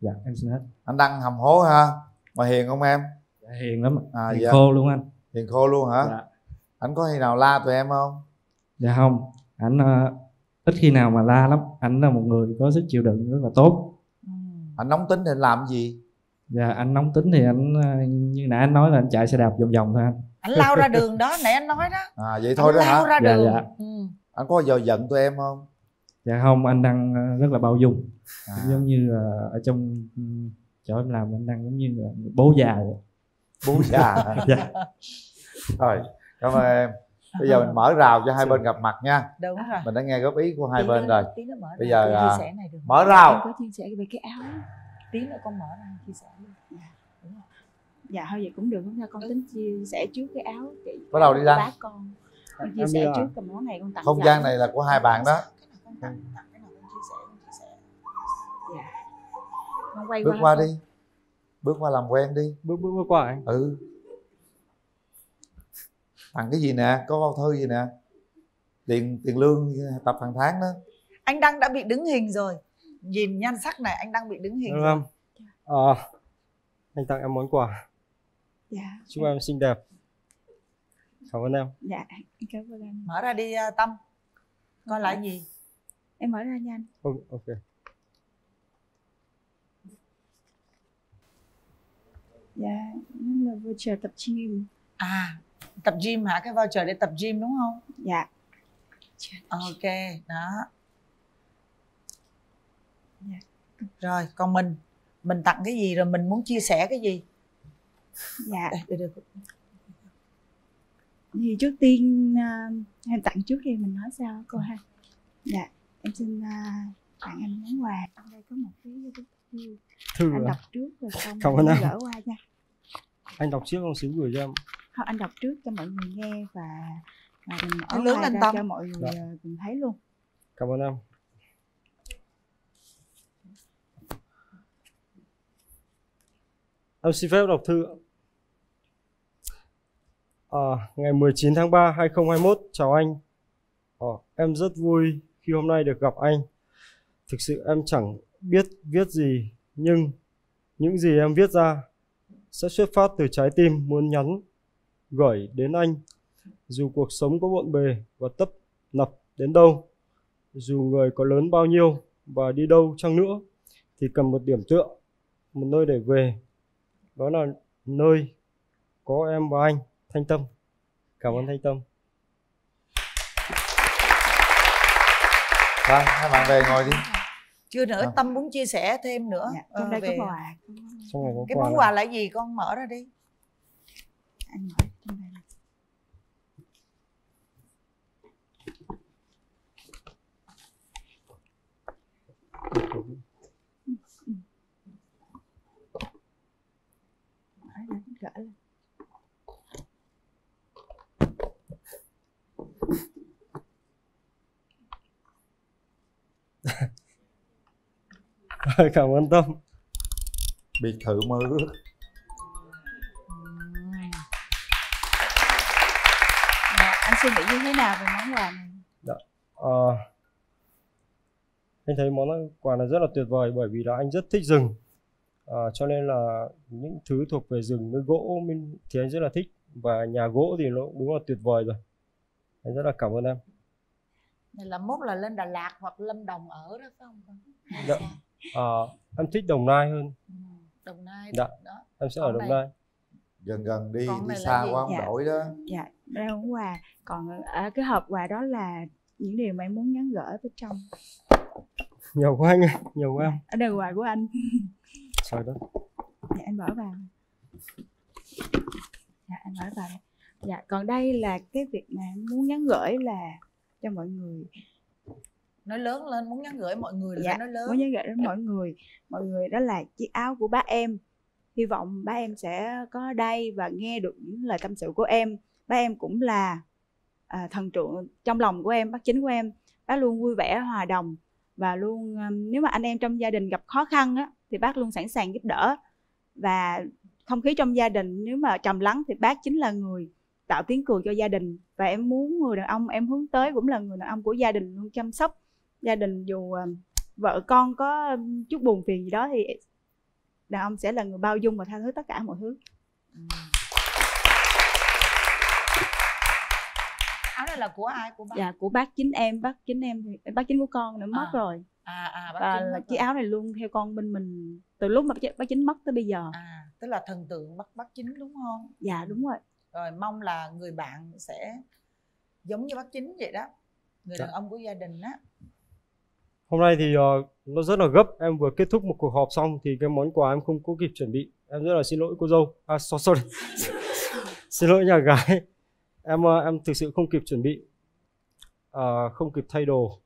Speaker 25: Dạ em xin hết.
Speaker 5: Anh đăng hầm hố ha? Mà hiền không em?
Speaker 25: Dạ, hiền lắm
Speaker 5: à,
Speaker 25: hiền
Speaker 5: dạ.
Speaker 25: khô luôn anh.
Speaker 5: Hiền khô luôn hả?
Speaker 25: Dạ.
Speaker 5: anh có khi nào la tụi em không?
Speaker 25: Dạ không. Ảnh ờ, ít khi nào mà la lắm. Ảnh là một người có sức chịu đựng rất là tốt.
Speaker 5: Anh nóng tính thì anh làm gì
Speaker 25: dạ anh nóng tính thì anh ờ, như nãy anh nói là anh chạy xe đạp vòng vòng thôi anh.
Speaker 21: Anh lao ra đường đó nãy anh nói đó.
Speaker 5: À vậy thôi đó
Speaker 21: anh
Speaker 5: hả?
Speaker 21: lao ra
Speaker 25: Dạ,
Speaker 21: đường.
Speaker 25: dạ.
Speaker 21: Ừ.
Speaker 5: anh có bao giờ giận tụi em không?
Speaker 25: Dạ không anh đang ờ, rất là bao dung.
Speaker 5: À.
Speaker 25: giống như là ở trong ừ, chỗ em làm anh đang giống như là bố già vậy.
Speaker 5: Bố già
Speaker 25: dạ.
Speaker 5: Rồi cảm ơn em. Bây giờ mình mở rào cho hai bên gặp mặt nha.
Speaker 21: Đúng rồi.
Speaker 5: Mình đã nghe góp ý của hai
Speaker 21: Tí
Speaker 5: bên rồi.
Speaker 21: tí
Speaker 5: bây giờ
Speaker 21: chia
Speaker 5: à,
Speaker 21: sẻ này được
Speaker 5: mở rào.
Speaker 20: Em có chia sẻ về cái áo
Speaker 21: tí nữa con mở ra chia sẻ luôn.
Speaker 20: Dạ. Thôi vậy cũng được. Không con tính chia sẻ trước cái áo chị
Speaker 5: Bắt đầu đi Đăng.
Speaker 20: bác con. Con chia sẻ trước cầm món này con tặng
Speaker 5: không gian này là của hai bạn đó.
Speaker 20: Con quay
Speaker 5: bước
Speaker 20: qua
Speaker 5: qua
Speaker 20: con.
Speaker 5: đi. Bước qua làm quen đi.
Speaker 22: Bước bước bước qua anh
Speaker 5: ừ. Tặng cái gì nè? Có bao thư gì nè? Tiền tiền lương tập hàng tháng đó.
Speaker 21: Anh đăng đã bị đứng hình rồi nhìn nhan sắc này anh đang bị đứng hình rồi.
Speaker 22: không? À, anh tặng em món quà.
Speaker 20: dạ
Speaker 22: Chúc em xinh đẹp. Cảm ơn em.
Speaker 20: dạ cảm ơn anh
Speaker 21: mở ra đi à, tâm coi lại gì
Speaker 20: em mở ra nha anh
Speaker 22: O- Ok.
Speaker 20: dạ nó là voucher tập gym
Speaker 21: à tập gym hả cái voucher để tập gym đúng không
Speaker 20: dạ
Speaker 21: ok đó
Speaker 20: Dạ.
Speaker 21: Rồi còn mình mình tặng cái gì rồi mình muốn chia sẻ cái gì
Speaker 20: dạ
Speaker 21: Đây, được, được.
Speaker 20: thì trước tiên à, em tặng trước khi mình nói sao cô ha dạ em xin à, tặng anh món quà ở đây có một cái thư anh
Speaker 22: à?
Speaker 20: đọc trước rồi xong em
Speaker 22: em.
Speaker 20: gỡ qua nha
Speaker 22: Anh đọc trước con xíu gửi cho em.
Speaker 20: Thôi anh đọc trước cho mọi người nghe và, và mình mở
Speaker 21: Anh lớn lên
Speaker 20: ra
Speaker 21: Tâm.
Speaker 20: cho mọi người
Speaker 22: Dạ.
Speaker 20: à, cùng thấy luôn
Speaker 22: Cảm ơn em. Em xin phép đọc thư. À, ngày 19 tháng 3 2021 chào anh. à, em rất vui khi hôm nay được gặp anh. Thực sự em chẳng biết viết gì nhưng những gì em viết ra sẽ xuất phát từ trái tim muốn nhắn gửi đến anh. Dù cuộc sống có bộn bề và tấp nập đến đâu, dù người có lớn bao nhiêu và đi đâu chăng nữa thì cần một điểm tựa, một nơi để về. Đó là nơi có em và anh, Thanh Tâm. Cảm ơn Thanh Tâm.
Speaker 5: Vâng, hai bạn về ngồi đi
Speaker 21: chưa nữa
Speaker 5: À.
Speaker 21: tâm muốn chia sẻ thêm nữa
Speaker 20: Dạ, trong
Speaker 21: ờ,
Speaker 20: đây có
Speaker 21: về
Speaker 20: quà
Speaker 22: có
Speaker 21: cái
Speaker 22: quà
Speaker 21: món
Speaker 22: này.
Speaker 21: quà là gì con mở ra đi
Speaker 20: anh mở ra gỡ lên
Speaker 22: cảm ơn tâm.
Speaker 5: Biệt thự mơ ước.
Speaker 20: Dạ, anh suy nghĩ như thế nào về món quà này?
Speaker 22: Dạ. Ờ, anh thấy món quà này rất là tuyệt vời bởi vì là anh rất thích rừng Ờ, cho nên là những thứ thuộc về rừng với gỗ mình thì anh rất là thích. Và nhà gỗ thì nó đúng là tuyệt vời rồi. Anh rất là cảm ơn em.
Speaker 21: Này là mốt là lên Đà Lạt hoặc Lâm Đồng ở đó phải không? Con
Speaker 22: dạ. Ờ, em thích Đồng Nai hơn.
Speaker 21: Đồng Nai
Speaker 22: dạ.
Speaker 21: đó.
Speaker 22: Em sẽ
Speaker 21: Con
Speaker 22: ở Đồng
Speaker 21: này-
Speaker 22: Nai.
Speaker 5: Gần gần đi
Speaker 20: Còn
Speaker 5: đi xa
Speaker 20: gì?
Speaker 5: quá không
Speaker 20: Dạ.
Speaker 5: đổi đó.
Speaker 20: Dạ đây là món quà còn ở cái hộp quà đó là những điều mà em muốn nhắn gửi bên trong.
Speaker 22: Nhiều quá anh ơi nhiều quá em.
Speaker 20: Ở đây là quà của anh
Speaker 22: trời đất.
Speaker 20: Dạ anh bỏ vào dạ anh bỏ vào dạ còn đây là cái việc mà em muốn nhắn gửi là cho mọi người.
Speaker 21: Nói lớn lên muốn nhắn gửi mọi người là
Speaker 20: dạ
Speaker 21: nói lớn.
Speaker 20: muốn nhắn gửi đến mọi người. Mọi người đó là chiếc áo của bác em. Hy vọng bác em sẽ có đây và nghe được những lời tâm sự của em. Bác em cũng là à, thần tượng trong lòng của em bác chính của em. Bác luôn vui vẻ hòa đồng và luôn um, nếu mà anh em trong gia đình gặp khó khăn á thì bác luôn sẵn sàng giúp đỡ. Và không khí trong gia đình nếu mà trầm lắng thì bác chính là người tạo tiếng cười cho gia đình. Và em muốn người đàn ông em hướng tới cũng là người đàn ông của gia đình luôn chăm sóc gia đình. Dù à, vợ con có chút buồn phiền gì đó thì đàn ông sẽ là người bao dung và tha thứ tất cả mọi thứ.
Speaker 21: Áo này là của ai? Của bác?
Speaker 20: Dạ của bác chính em bác chính em thì bác chính của con nữa mất
Speaker 21: À,
Speaker 20: rồi
Speaker 21: à à bác
Speaker 20: và
Speaker 21: chính
Speaker 20: là chiếc áo này luôn theo con bên mình từ lúc mà bác chính- mất tới bây giờ
Speaker 21: à tức là thần tượng bác bác chính đúng không
Speaker 20: dạ đúng rồi
Speaker 21: rồi mong là người bạn sẽ giống như bác chính vậy đó người đàn
Speaker 22: Dạ.
Speaker 21: ông của gia đình á
Speaker 22: Hôm nay thì ờ, nó rất là gấp, em vừa kết thúc một cuộc họp xong thì cái món quà em không có kịp chuẩn bị. Em rất là xin lỗi cô dâu. À so- sorry. xin lỗi nhà gái. Em ờ, em thực sự không kịp chuẩn bị. Ờ, không kịp thay đồ.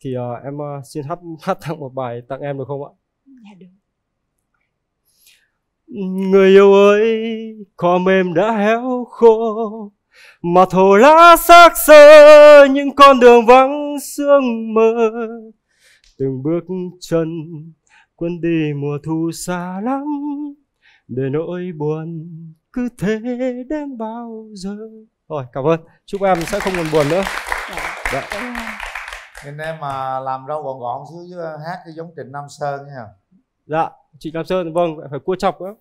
Speaker 22: Thì ờ, em ờ, xin hát hát tặng một bài tặng em được không ạ?
Speaker 20: dạ được.
Speaker 22: Người yêu ơi, cỏ mềm đã héo khô Mà thổ lá xác xơ những con đường vắng sương mơ Từng bước chân quên đi mùa thu xa lắm Để nỗi buồn cứ thế đến bao giờ. Rồi, cảm ơn. Chúc em sẽ không còn buồn nữa. Dạ.
Speaker 5: Nhìn em mà làm râu gọn gọn xíu chứ hát cái giống Trịnh Nam Sơn nha
Speaker 22: Dạ, chị Nam Sơn, vâng, phải cua chọc nữa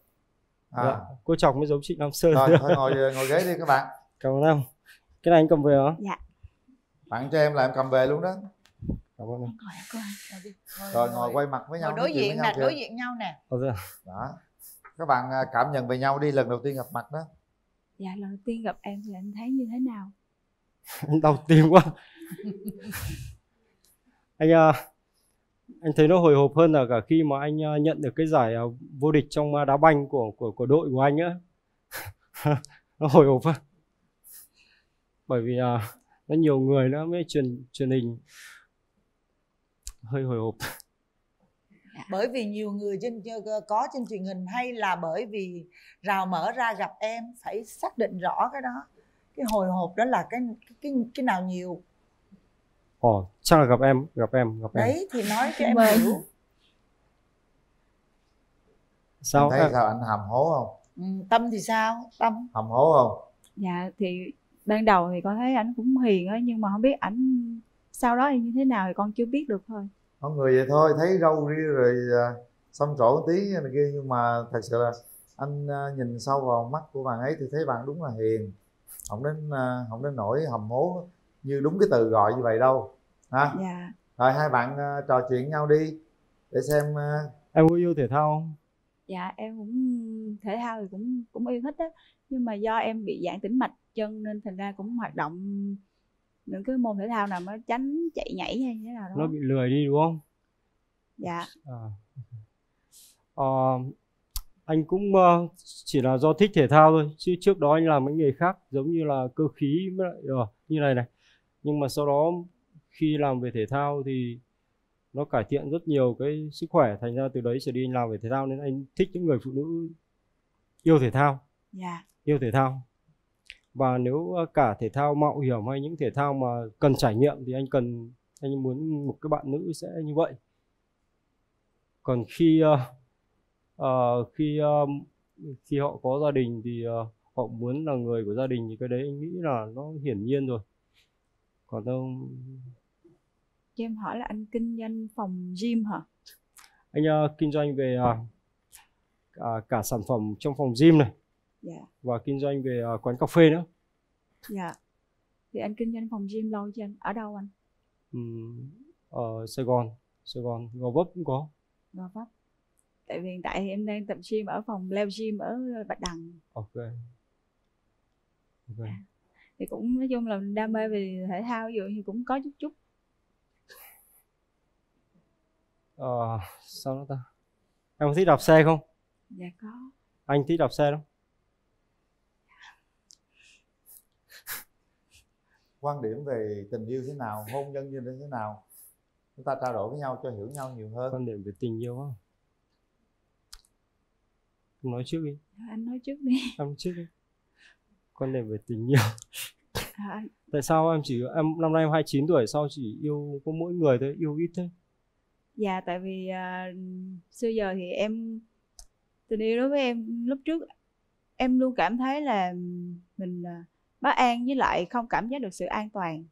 Speaker 5: À.
Speaker 22: dạ, Cua chọc mới giống chị Nam Sơn.
Speaker 5: Rồi thôi ngồi ngồi ghế đi các bạn.
Speaker 22: Cảm ơn em. Cái này anh cầm về hả?
Speaker 20: dạ.
Speaker 5: Tặng cho em là em cầm về luôn đó.
Speaker 22: Cảm ơn em.
Speaker 5: Rồi ngồi. quay mặt với nhau
Speaker 21: ngồi đối diện nè đối diện nhau nè.
Speaker 22: Dạ.
Speaker 5: đó. Các bạn à, cảm nhận về nhau đi lần đầu tiên gặp mặt đó.
Speaker 20: Dạ lần đầu tiên gặp em thì anh thấy như thế nào?
Speaker 22: Anh đau tim quá anh à, anh thấy nó hồi hộp hơn là cả khi mà anh à, nhận được cái giải à, vô địch trong à, đá banh của của của đội của anh á. Nó hồi hộp á bởi vì à, nó nhiều người nữa mới truyền truyền hình. Hơi hồi hộp.
Speaker 21: Bởi vì nhiều người trên ờ, có trên truyền hình hay là bởi vì rào mở ra gặp em phải xác định rõ cái đó. Cái hồi hộp đó là cái cái cái nào nhiều?
Speaker 22: Ồ, chắc là gặp em gặp em gặp em.
Speaker 21: Đấy thì nói cho em
Speaker 20: Vâng.
Speaker 21: hiểu.
Speaker 22: Sao
Speaker 5: Em thấy
Speaker 22: à,
Speaker 5: sao anh hầm hố không?
Speaker 21: Ừ, tâm thì sao? Tâm?
Speaker 5: Hầm hố không?
Speaker 20: Dạ thì ban đầu thì con thấy ảnh cũng hiền á nhưng mà không biết ảnh sau đó thì như thế nào thì con chưa biết được thôi.
Speaker 5: Con người vậy thôi thấy râu ria rồi à, xăm trổ tí này kia nhưng mà thật sự là anh à, nhìn sâu vào mắt của bạn ấy thì thấy bạn đúng là hiền. Không đến à, không đến nỗi hầm hố như đúng cái từ gọi như vậy đâu ha
Speaker 20: dạ.
Speaker 5: Rồi hai bạn à, trò chuyện nhau đi để xem à,
Speaker 22: em có yêu thể thao không?
Speaker 20: Dạ em cũng thể thao thì cũng cũng yêu thích á nhưng mà do em bị giãn tĩnh mạch chân nên thành ra cũng hoạt động những cái môn thể thao nào mà tránh chạy nhảy hay như thế nào đó.
Speaker 22: Nó bị lười đi đúng không?
Speaker 20: Dạ.
Speaker 22: À. Ờ, anh cũng chỉ là do thích thể thao thôi chứ trước đó anh làm mấy nghề khác giống như là cơ khí với lại như này này nhưng mà sau đó khi làm về thể thao thì nó cải thiện rất nhiều cái sức khỏe thành ra từ đấy trở đi anh làm về thể thao nên anh thích những người phụ nữ yêu thể thao.
Speaker 20: Dạ.
Speaker 22: Yêu thể thao. Và nếu ờ, cả thể thao mạo hiểm hay những thể thao mà cần trải nghiệm thì anh cần anh muốn một cái bạn nữ sẽ như vậy. Còn khi uh, uh, khi uh, khi họ có gia đình thì uh, họ muốn là người của gia đình thì cái đấy anh nghĩ là nó hiển nhiên rồi còn đâu
Speaker 20: cho em hỏi là anh kinh doanh phòng gym hả?
Speaker 22: Anh uh, kinh doanh về uh, uh, cả sản phẩm trong phòng gym này.
Speaker 20: Dạ.
Speaker 22: Và kinh doanh về uh, quán cà phê nữa.
Speaker 20: Dạ. Thì anh kinh doanh phòng gym lâu chưa anh? Ở đâu anh?
Speaker 22: Ừm, ở Sài Gòn. Sài Gòn Gò Vấp cũng có.
Speaker 20: Gò Vấp. Tại vì hiện tại thì em đang tập gym ở phòng leo gym ở Bạch Đằng.
Speaker 22: Ok. Ok
Speaker 20: thì cũng nói chung là đam mê về thể thao ví dụ thì cũng có chút chút.
Speaker 22: Ờ, sao nữa ta? Em có thích đạp xe không?
Speaker 20: Dạ có.
Speaker 22: Anh thích đạp xe không
Speaker 5: quan điểm về tình yêu thế nào hôn nhân như thế nào? Chúng ta trao đổi với nhau cho hiểu nhau nhiều hơn.
Speaker 22: Quan điểm về tình yêu á. Em nói trước đi.
Speaker 20: Anh nói trước đi.
Speaker 22: Em nói trước đi quan điểm về tình yêu.
Speaker 20: À,
Speaker 22: tại sao em chỉ em năm nay em 29 tuổi sao chỉ yêu có mỗi người thôi yêu ít thế?
Speaker 20: Dạ tại vì à, xưa giờ thì em tình yêu đối với em lúc trước em luôn cảm thấy là mình à, bất an với lại không cảm giác được sự an toàn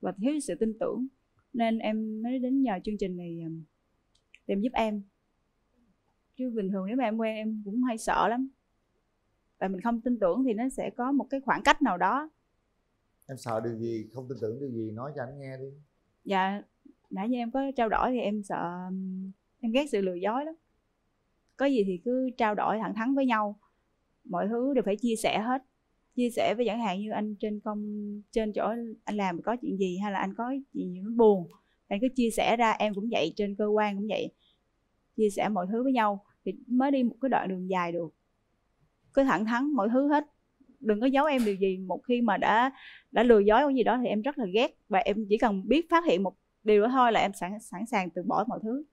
Speaker 20: và thiếu sự tin tưởng. Nên em mới đến nhờ chương trình này tìm giúp em. Chứ bình thường nếu mà em quen em cũng hay sợ lắm tại mình không tin tưởng thì nó sẽ có một cái khoảng cách nào đó.
Speaker 5: Em sợ điều gì? Không tin tưởng điều gì? Nói cho anh nghe đi.
Speaker 20: Dạ nãy như em có trao đổi thì em sợ ừm, em ghét sự lừa dối lắm. Có gì thì cứ trao đổi thẳng thắn với nhau. Mọi thứ đều phải chia sẻ hết. Chia sẻ với chẳng hạn như anh trên công trên chỗ anh làm có chuyện gì hay là anh có chuyện gì nó buồn anh cứ chia sẻ ra em cũng vậy trên cơ quan cũng vậy. Chia sẻ mọi thứ với nhau thì mới đi một cái đoạn đường dài được cứ thẳng thắn mọi thứ hết. Đừng có giấu em điều gì. Một khi mà đã đã lừa dối cái gì đó thì em rất là ghét. Và em chỉ cần biết phát hiện một điều đó thôi là em sẵn sẵn sàng từ bỏ mọi thứ.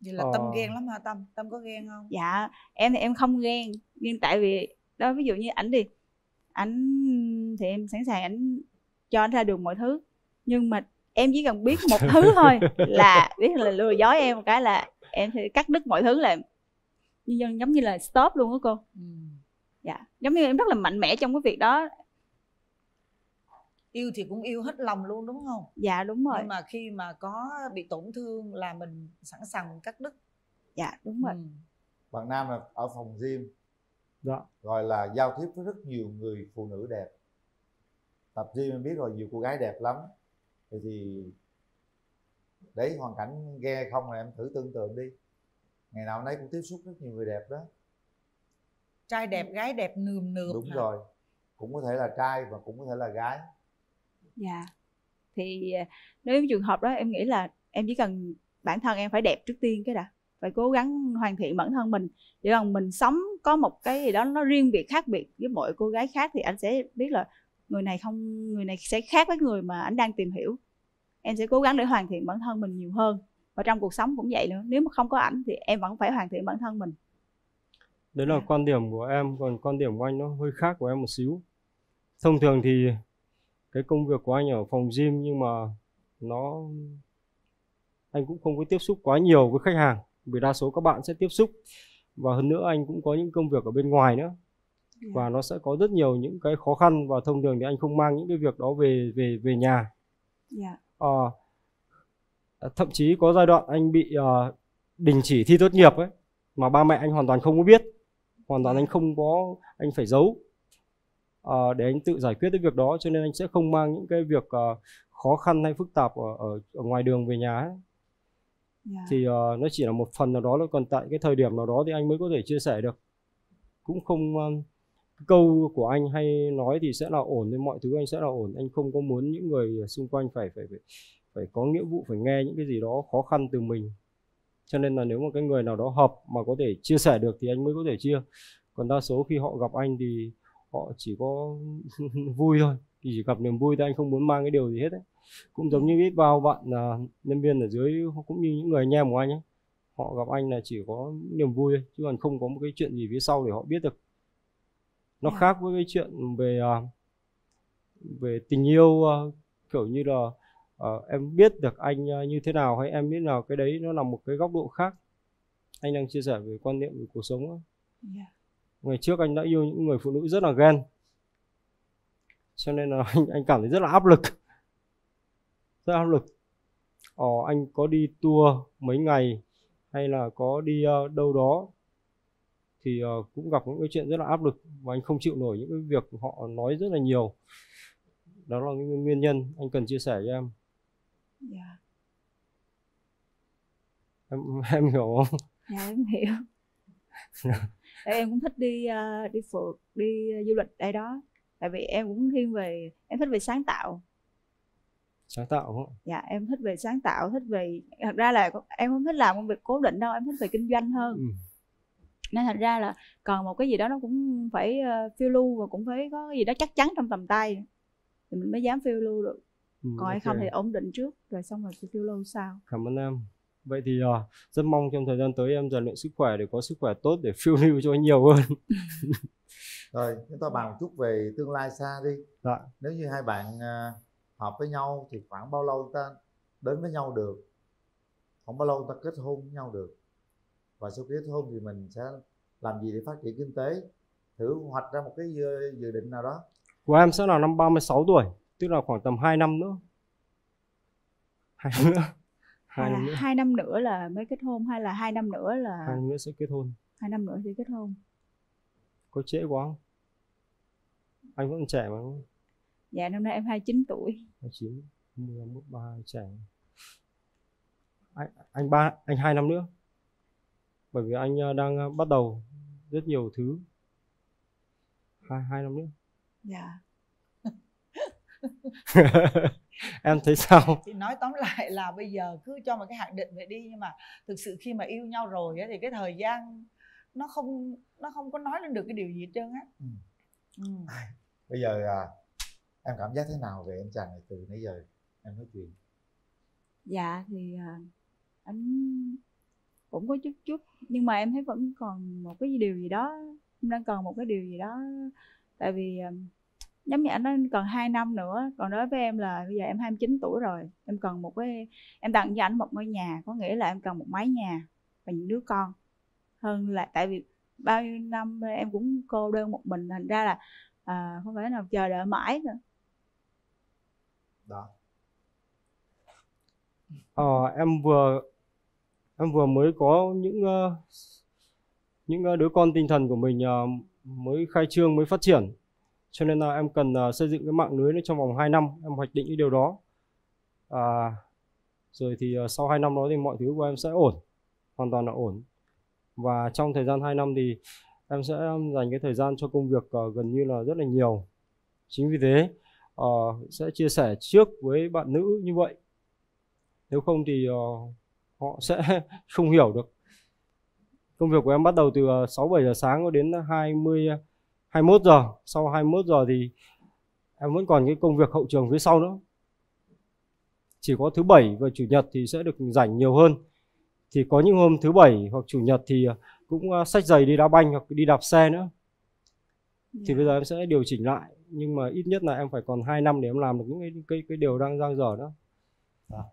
Speaker 21: Vậy là tâm ghen lắm hả tâm? Tâm có ghen không?
Speaker 20: Dạ em thì em không ghen. Nhưng tại vì đó ví dụ như ảnh đi. Ảnh thì em sẵn sàng ảnh cho anh ra được mọi thứ. Nhưng mà em chỉ cần biết một thứ thôi là biết là lừa dối em một cái là em sẽ cắt đứt mọi thứ là như giống giống như là stop luôn đó cô. Dạ giống như em rất là mạnh mẽ trong cái việc đó.
Speaker 21: Yêu thì cũng yêu hết lòng luôn đúng không?
Speaker 20: Dạ đúng rồi.
Speaker 21: Nhưng mà khi mà có bị tổn thương là mình sẵn sàng mình cắt đứt.
Speaker 20: Dạ đúng rồi.
Speaker 5: Bạn nam là ở phòng gym.
Speaker 22: Dạ.
Speaker 5: Gọi là giao tiếp với rất nhiều người phụ nữ đẹp. Tập gym em biết rồi nhiều cô gái đẹp lắm. Vậy thì đấy hoàn cảnh ghe không là em thử tưởng tượng đi ngày nào nấy cũng tiếp xúc rất nhiều người đẹp đó.
Speaker 21: Trai đẹp gái đẹp nườm nượp
Speaker 5: đúng
Speaker 21: hả?
Speaker 5: rồi. Cũng có thể là trai và cũng có thể là gái.
Speaker 20: Dạ. Thì à, nếu trường hợp đó em nghĩ là em chỉ cần bản thân em phải đẹp trước tiên cái đã. Phải cố gắng hoàn thiện bản thân mình để còn mình sống có một cái gì đó nó riêng biệt khác biệt với mọi cô gái khác thì anh sẽ biết là người này không người này sẽ khác với người mà anh đang tìm hiểu. Em sẽ cố gắng để hoàn thiện bản thân mình nhiều hơn và trong cuộc sống cũng vậy nữa. Nếu mà không có ảnh thì em vẫn phải hoàn thiện bản thân mình.
Speaker 22: Đấy là quan điểm của em còn quan điểm của anh nó hơi khác của em một xíu. Thông thường thì cái công việc của anh ở phòng gym nhưng mà nó anh cũng không có tiếp xúc quá nhiều với khách hàng vì đa số các bạn sẽ tiếp xúc. Và hơn nữa anh cũng có những công việc ở bên ngoài nữa. Và nó sẽ có rất nhiều những cái khó khăn và thông thường thì anh không mang những cái việc đó về về về nhà.
Speaker 20: Dạ.
Speaker 22: Ờ, thậm chí có giai đoạn anh bị ờ, đình chỉ thi tốt nghiệp ấy mà ba mẹ anh hoàn toàn không có biết hoàn toàn anh không có anh phải giấu Ờ, để anh tự giải quyết cái việc đó cho nên anh sẽ không mang những cái việc ờ, khó khăn hay phức tạp ở, ở, ở ngoài đường về nhà ấy.
Speaker 20: Dạ.
Speaker 22: thì ờ, nó chỉ là một phần nào đó còn tại cái thời điểm nào đó thì anh mới có thể chia sẻ được cũng không ờ, cái câu của anh hay nói thì sẽ là ổn nên mọi thứ anh sẽ là ổn anh không có muốn những người xung quanh phải phải phải phải có nghĩa vụ phải nghe những cái gì đó khó khăn từ mình. Cho nên là nếu mà cái người nào đó hợp mà có thể chia sẻ được thì anh mới có thể chia. Còn đa số khi họ gặp anh thì họ chỉ có vui thôi. Thì chỉ gặp niềm vui thôi anh không muốn mang cái điều gì hết ấy cũng giống như biết bao bạn à, nhân viên ở dưới cũng như những người anh em của anh ấy. Họ gặp anh là chỉ có niềm vui thôi chứ còn không có một cái chuyện gì phía sau để họ biết được. Nó
Speaker 20: Dạ.
Speaker 22: khác với cái chuyện về à, về tình yêu à, kiểu như là ờ, em biết được anh ờ, như thế nào hay em biết nào cái đấy nó là một cái góc độ khác? Anh đang chia sẻ về quan niệm về cuộc sống á.
Speaker 20: Dạ.
Speaker 22: ngày trước anh đã yêu những người phụ nữ rất là ghen. Cho nên là anh, anh cảm thấy rất là áp lực. Rất áp lực. Ờ, anh có đi tour mấy ngày hay là có đi ờ, đâu đó thì ờ, cũng gặp những cái chuyện rất là áp lực và anh không chịu nổi những cái việc họ nói rất là nhiều. Đó là những nguyên nhân anh cần chia sẻ cho em
Speaker 20: dạ.
Speaker 22: Em em hiểu không?
Speaker 20: Dạ em hiểu. Tại em cũng thích đi ờ, đi phượt đi du lịch đây đó. Tại vì em cũng thiên về em thích về sáng tạo.
Speaker 22: Sáng tạo không?
Speaker 20: Dạ em thích về sáng tạo thích về thật ra là em không thích làm công việc cố định đâu em thích về kinh doanh hơn.
Speaker 22: Ừ.
Speaker 20: nên thành ra là còn một cái gì đó nó cũng phải ờ, phiêu lưu và cũng phải có cái gì đó chắc chắn trong tầm tay thì mình mới dám phiêu lưu được
Speaker 22: Ừ,
Speaker 20: còn hay
Speaker 22: ok.
Speaker 20: không thì ổn định trước rồi xong rồi thì phiêu lưu sau.
Speaker 22: Cảm ơn em. Vậy thì ờ, rất mong trong thời gian tới em rèn luyện sức khỏe để có sức khỏe tốt để phiêu lưu cho nhiều hơn.
Speaker 5: Rồi chúng ta bàn một chút về tương lai xa đi.
Speaker 22: Dạ.
Speaker 5: nếu như hai bạn à, hợp với nhau thì khoảng bao lâu ta đến với nhau được? Khoảng bao lâu ta kết hôn với nhau được. Và sau khi kết hôn thì mình sẽ làm gì để phát triển kinh tế? Thử hoạch ra một cái dự, dự định nào đó.
Speaker 22: Của em sẽ là năm 36 tuổi tức là khoảng tầm 2 năm nữa. Hai năm nữa. Hai năm nữa.
Speaker 20: hai năm nữa là mới kết hôn hay là hai năm nữa là
Speaker 22: hai năm nữa sẽ kết hôn.
Speaker 20: Hai năm nữa thì kết hôn.
Speaker 22: Có trễ quá không? Anh vẫn trẻ mà
Speaker 20: dạ năm nay em 29 tuổi.
Speaker 22: 29 11 ba trẻ. Anh anh ba anh hai năm nữa. Bởi vì anh ờ, đang ờ, bắt đầu rất nhiều thứ. Hai hai năm nữa.
Speaker 20: Dạ
Speaker 22: em thấy sao?
Speaker 21: Thì nói tóm lại là bây giờ cứ cho một cái hạn định vậy đi nhưng mà thực sự khi mà yêu nhau rồi á, thì cái thời gian nó không nó không có nói lên được cái điều gì hết trơn á. Ừ.
Speaker 5: bây giờ à, em cảm giác thế nào về anh chàng này từ nãy giờ em nói chuyện?
Speaker 20: Dạ thì à, anh cũng có chút chút nhưng mà em thấy vẫn còn một cái điều gì đó em đang còn một cái điều gì đó tại vì à, giống như anh nói còn 2 năm nữa còn đối với em là bây giờ em 29 tuổi rồi em cần một cái em tặng cho anh một ngôi nhà có nghĩa là em cần một mái nhà và những đứa con. Hơn là tại vì bao nhiêu năm em cũng cô đơn một mình thành ra là à, không phải nào chờ đợi mãi nữa.
Speaker 5: Đó.
Speaker 22: Ờ, em vừa em vừa mới có những ờ, những ờ, đứa con tinh thần của mình ờ, mới khai trương mới phát triển cho nên là em cần uh, xây dựng cái mạng lưới nó trong vòng 2 năm em hoạch định cái điều đó. À, rồi thì uh, sau 2 năm đó thì mọi thứ của em sẽ ổn hoàn toàn là ổn. Và trong thời gian 2 năm thì em sẽ dành cái thời gian cho công việc uh, gần như là rất là nhiều. Chính vì thế uh, sẽ chia sẻ trước với bạn nữ như vậy. Nếu không thì uh, họ sẽ không hiểu được. Công việc của em bắt đầu từ ờ, 6 7 giờ sáng đến 20 21 giờ. Sau 21 giờ thì em vẫn còn cái công việc hậu trường phía sau nữa. Chỉ có thứ bảy và chủ nhật thì sẽ được rảnh nhiều hơn. Thì có những hôm thứ bảy hoặc chủ nhật thì ờ, cũng ờ, xách giày đi đá banh hoặc đi đạp xe nữa. Thì bây giờ em sẽ điều chỉnh lại nhưng mà ít nhất là em phải còn 2 năm để em làm được những cái cái, cái điều đang dang dở nữa
Speaker 5: Đó.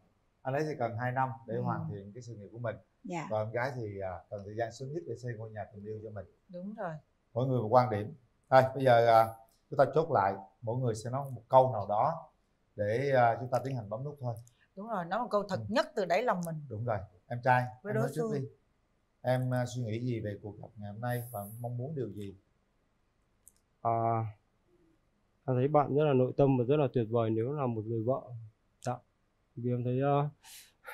Speaker 5: anh ấy thì cần 2 năm để
Speaker 21: Ừ.
Speaker 5: hoàn thiện cái sự nghiệp của mình.
Speaker 20: Dạ.
Speaker 5: còn em gái thì à, cần thời gian sớm nhất để xây ngôi nhà tình yêu cho mình.
Speaker 21: Đúng rồi
Speaker 5: mỗi người một quan điểm. Thôi bây giờ à, chúng ta chốt lại. Mỗi người sẽ nói một câu nào đó để à, chúng ta tiến hành bấm nút thôi.
Speaker 21: Đúng rồi nói một câu thật nhất từ đáy lòng mình.
Speaker 5: Đúng rồi. Em trai
Speaker 21: Với
Speaker 5: em nói
Speaker 21: đối
Speaker 5: trước
Speaker 21: phương.
Speaker 5: đi. Em à, suy nghĩ gì về cuộc gặp ngày hôm nay và mong muốn điều gì?
Speaker 22: À, em thấy bạn rất là nội tâm và rất là tuyệt vời nếu là một người vợ. Dạ. Vì em thấy ờ,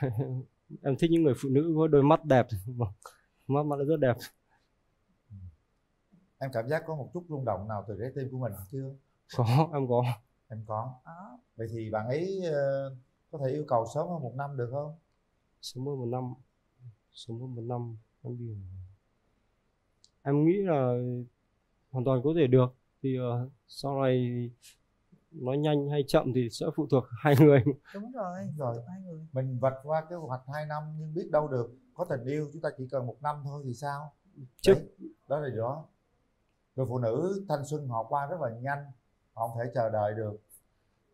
Speaker 22: em thích những người phụ nữ có đôi mắt đẹp. Mắt mắt rất đẹp
Speaker 5: em cảm giác có một chút rung động nào từ trái tim của mình chưa?
Speaker 22: Có em có.
Speaker 5: Em có. Vậy thì bạn ấy ờ, có thể yêu cầu sớm hơn một năm được không?
Speaker 22: Sớm hơn một năm. Sớm hơn một năm em đi em nghĩ là hoàn toàn có thể được. Thì ờ, sau này nói nhanh hay chậm thì sẽ phụ thuộc hai người.
Speaker 21: Đúng rồi
Speaker 5: Đúng rồi.
Speaker 21: hai người.
Speaker 5: Mình vạch qua kế hoạch 2 năm nhưng biết đâu được. Có tình yêu chúng ta chỉ cần một năm thôi thì sao?
Speaker 22: Chứ-
Speaker 5: Đấy, đó là đó người phụ nữ thanh xuân họ qua rất là nhanh họ không thể chờ đợi được.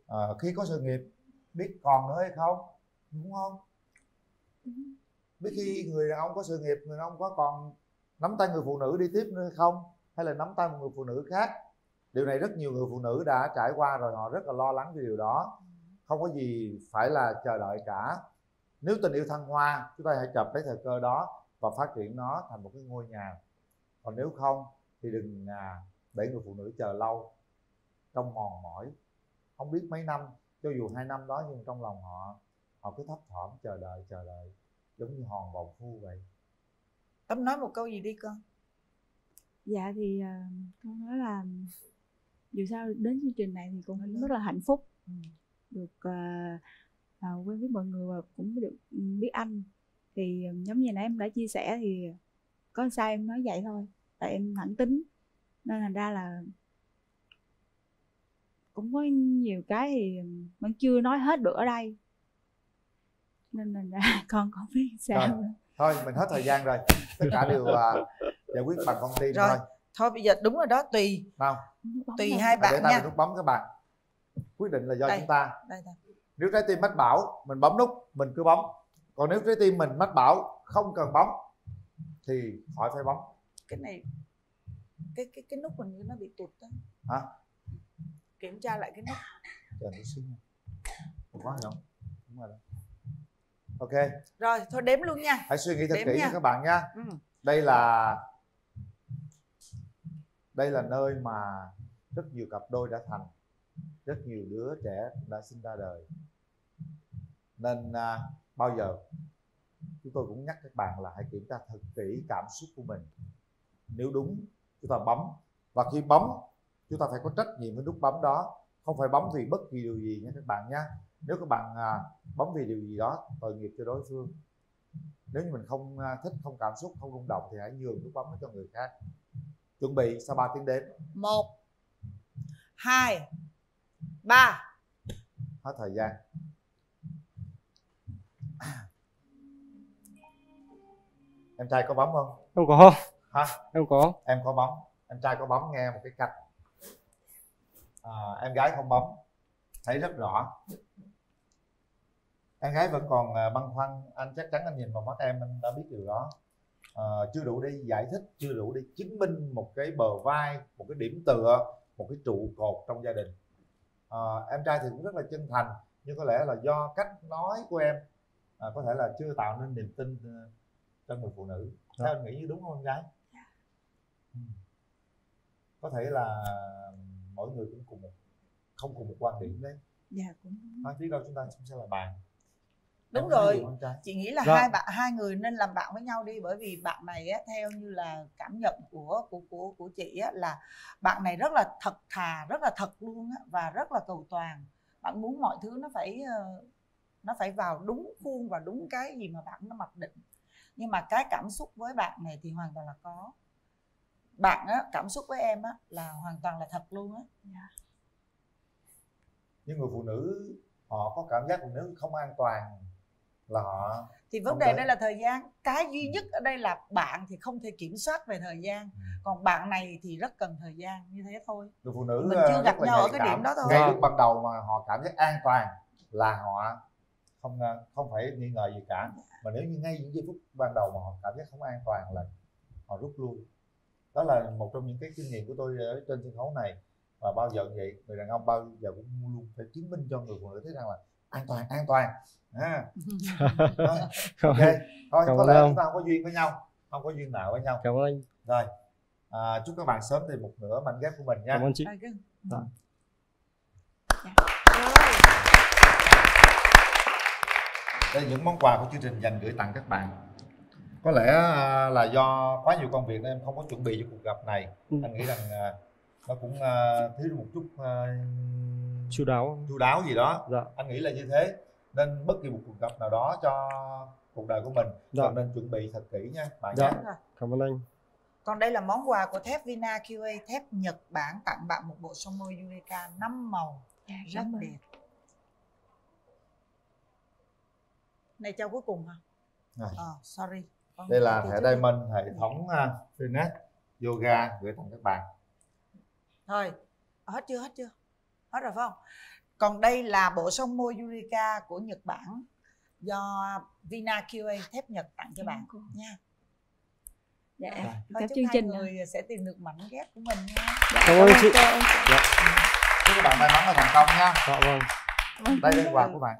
Speaker 5: À, khi có sự nghiệp biết còn nữa hay không? Đúng không? Biết khi người đàn ông có sự nghiệp người đàn ông có còn nắm tay người phụ nữ đi tiếp nữa hay không? Hay là nắm tay một người phụ nữ khác? Điều này rất nhiều người phụ nữ đã trải qua rồi họ rất là lo lắng về điều đó. Không có gì phải là chờ đợi cả. Nếu tình yêu thăng hoa chúng ta hãy chập lấy thời cơ đó và phát triển nó thành một cái ngôi nhà. Còn nếu không thì đừng à, để người phụ nữ chờ lâu. Trong mòn mỏi không biết mấy năm cho dù hai năm đó nhưng trong lòng họ họ cứ thấp thỏm chờ đợi chờ đợi giống như hòn bầu phu vậy.
Speaker 21: Tâm nói một câu gì đi con?
Speaker 20: Dạ thì à, con nói là dù sao đến chương trình này thì cũng rất là hạnh phúc. Được à, à, quen biết mọi người và cũng được biết anh. Thì giống như nãy em đã chia sẻ thì có sao em nói vậy thôi tại em thẳng tính. Nên thành ra là cũng có nhiều cái thì vẫn chưa nói hết được ở đây. Nên là ra con không biết sao.
Speaker 5: Rồi, thôi mình hết thời gian rồi. Tất cả đều à, giải quyết bằng con tim
Speaker 21: rồi
Speaker 5: thôi.
Speaker 21: thôi bây giờ đúng rồi đó tùy.
Speaker 5: Nào
Speaker 21: tùy hai
Speaker 5: để
Speaker 21: bạn
Speaker 5: tay
Speaker 21: nha.
Speaker 5: vào nút bấm các bạn. Quyết định là do
Speaker 21: Đây,
Speaker 5: chúng ta.
Speaker 21: đây, đây.
Speaker 5: nếu trái tim mách bảo mình bấm nút mình cứ bấm. Còn nếu trái tim mình mách bảo không cần bấm thì khỏi phải bấm
Speaker 21: cái này cái cái cái nút mình như nó bị tụt đó
Speaker 5: hả?
Speaker 21: Kiểm tra lại cái nút.
Speaker 5: Chờ chút xíu nha. Không? Đúng rồi đó. Ok.
Speaker 21: Rồi thôi đếm luôn nha.
Speaker 5: Hãy suy nghĩ thật
Speaker 21: Đếm
Speaker 5: kỹ
Speaker 21: nha.
Speaker 5: nha các bạn nha.
Speaker 21: Ừ.
Speaker 5: đây là đây là nơi mà rất nhiều cặp đôi đã thành. Rất nhiều đứa trẻ đã sinh ra đời. Nên à, bao giờ chúng tôi cũng nhắc các bạn là hãy kiểm tra thật kỹ cảm xúc của mình nếu đúng chúng ta bấm. Và khi bấm chúng ta phải có trách nhiệm với nút bấm đó. Không phải bấm vì bất kỳ điều gì nha các bạn nhé nếu các bạn à, bấm vì điều gì đó tội nghiệp cho đối phương. Nếu như mình không à, thích không cảm xúc không rung động thì hãy nhường nút bấm đó cho người khác. Chuẩn bị sau 3 tiếng đếm.
Speaker 21: Một hai ba.
Speaker 5: Hết thời gian. Em trai có bấm không?
Speaker 22: Em có
Speaker 5: hả?
Speaker 22: Em có.
Speaker 5: Em có bấm. Em trai có bấm nghe một cái cách à, em gái không bấm. Thấy rất rõ. Em gái vẫn còn à, băn khoăn. Anh chắc chắn anh nhìn vào mắt em anh đã biết điều đó. À, chưa đủ để giải thích chưa đủ để chứng minh một cái bờ vai một cái điểm tựa một cái trụ cột trong gia đình. À, em trai thì cũng rất là chân thành nhưng có lẽ là do cách nói của em à, có thể là chưa tạo nên niềm tin cho người phụ nữ. Theo anh nghĩ như đúng không em gái. Có thể là mỗi người cũng cùng một không cùng một quan điểm đấy.
Speaker 20: Dạ cũng
Speaker 5: nói biết đâu chúng ta cũng sẽ là bạn.
Speaker 21: Đúng rồi. chị nghĩ là
Speaker 5: Rồi.
Speaker 21: hai bạn hai người nên làm bạn với nhau đi bởi vì bạn này á, theo như là cảm nhận của của của của chị á, là bạn này rất là thật thà rất là thật luôn á, và rất là cầu toàn. Bạn muốn mọi thứ nó phải ờ, nó phải vào đúng khuôn và đúng cái gì mà bạn nó mặc định. Nhưng mà cái cảm xúc với bạn này thì hoàn toàn là có bạn á cảm xúc với em á là hoàn toàn là thật luôn á.
Speaker 5: Nhưng người phụ nữ họ có cảm giác là nếu không an toàn là họ
Speaker 21: thì vấn đề
Speaker 5: tới.
Speaker 21: đây là thời gian. Cái duy nhất ở đây là bạn thì không thể kiểm soát về thời gian.
Speaker 5: Ừ.
Speaker 21: còn bạn này thì rất cần thời gian như thế thôi.
Speaker 5: Người phụ nữ
Speaker 21: mình chưa
Speaker 5: rất
Speaker 21: gặp nhau ở cái
Speaker 5: cảm.
Speaker 21: điểm đó thôi.
Speaker 5: Ngay lúc ban đầu mà họ cảm giác an toàn là họ không ờ, không phải nghi ngờ gì cả. Mà nếu như ngay những giây phút ban đầu mà họ cảm giác không an toàn là họ rút lui đó là một trong những cái kinh nghiệm của tôi ở trên sân khấu này. Và bao giờ cũng vậy người đàn ông bao giờ cũng luôn phải chứng minh cho người phụ nữ thấy rằng là an toàn an toàn. À. Thôi, ok. thôi
Speaker 22: Cảm
Speaker 5: có lẽ
Speaker 22: ông.
Speaker 5: chúng ta không có duyên với nhau không có duyên nào với nhau.
Speaker 22: Cảm ơn.
Speaker 5: Rồi à, chúc các bạn sớm tìm một nửa mảnh ghép của mình nha.
Speaker 22: Cảm ơn chị.
Speaker 5: Dạ. đây là những món quà của chương trình dành gửi tặng các bạn có lẽ à, là do quá nhiều công việc nên em không có chuẩn bị cho cuộc gặp này.
Speaker 22: Ừ.
Speaker 5: anh nghĩ rằng à, nó cũng à, thiếu một chút à,
Speaker 22: chu đáo.
Speaker 5: chu đáo gì đó.
Speaker 22: Dạ.
Speaker 5: anh nghĩ là như thế. Nên bất kỳ một cuộc gặp nào đó cho cuộc đời của mình.
Speaker 22: Dạ.
Speaker 5: cần nên chuẩn bị thật kỹ nha bạn
Speaker 22: dạ.
Speaker 5: nhé.
Speaker 22: Cảm ơn anh.
Speaker 21: Còn đây là món quà của thép Vina QA thép Nhật Bản tặng bạn một bộ son môi Eureka 5 màu. Rất
Speaker 20: cảm ơn.
Speaker 21: đẹp. Này trao cuối cùng hả?
Speaker 5: Rồi.
Speaker 21: ờ sorry
Speaker 5: đây là
Speaker 21: chưa
Speaker 5: thẻ diamond hệ thống Finet yoga gửi tặng các bạn.
Speaker 21: Thôi hết chưa hết chưa? Hết rồi phải không? Còn đây là bộ son môi Yurika của Nhật Bản do Vina QA thép Nhật tặng cho bạn nha.
Speaker 20: Dạ
Speaker 21: Thôi, chúc
Speaker 20: chương
Speaker 21: hai
Speaker 20: trình
Speaker 21: người sẽ tìm được mảnh ghép của mình nha.
Speaker 22: Cảm ơn chị.
Speaker 21: cô.
Speaker 22: Dạ.
Speaker 5: chúc các bạn may mắn và thành công nha.
Speaker 22: Dạ vâng.
Speaker 5: đây là quà của bạn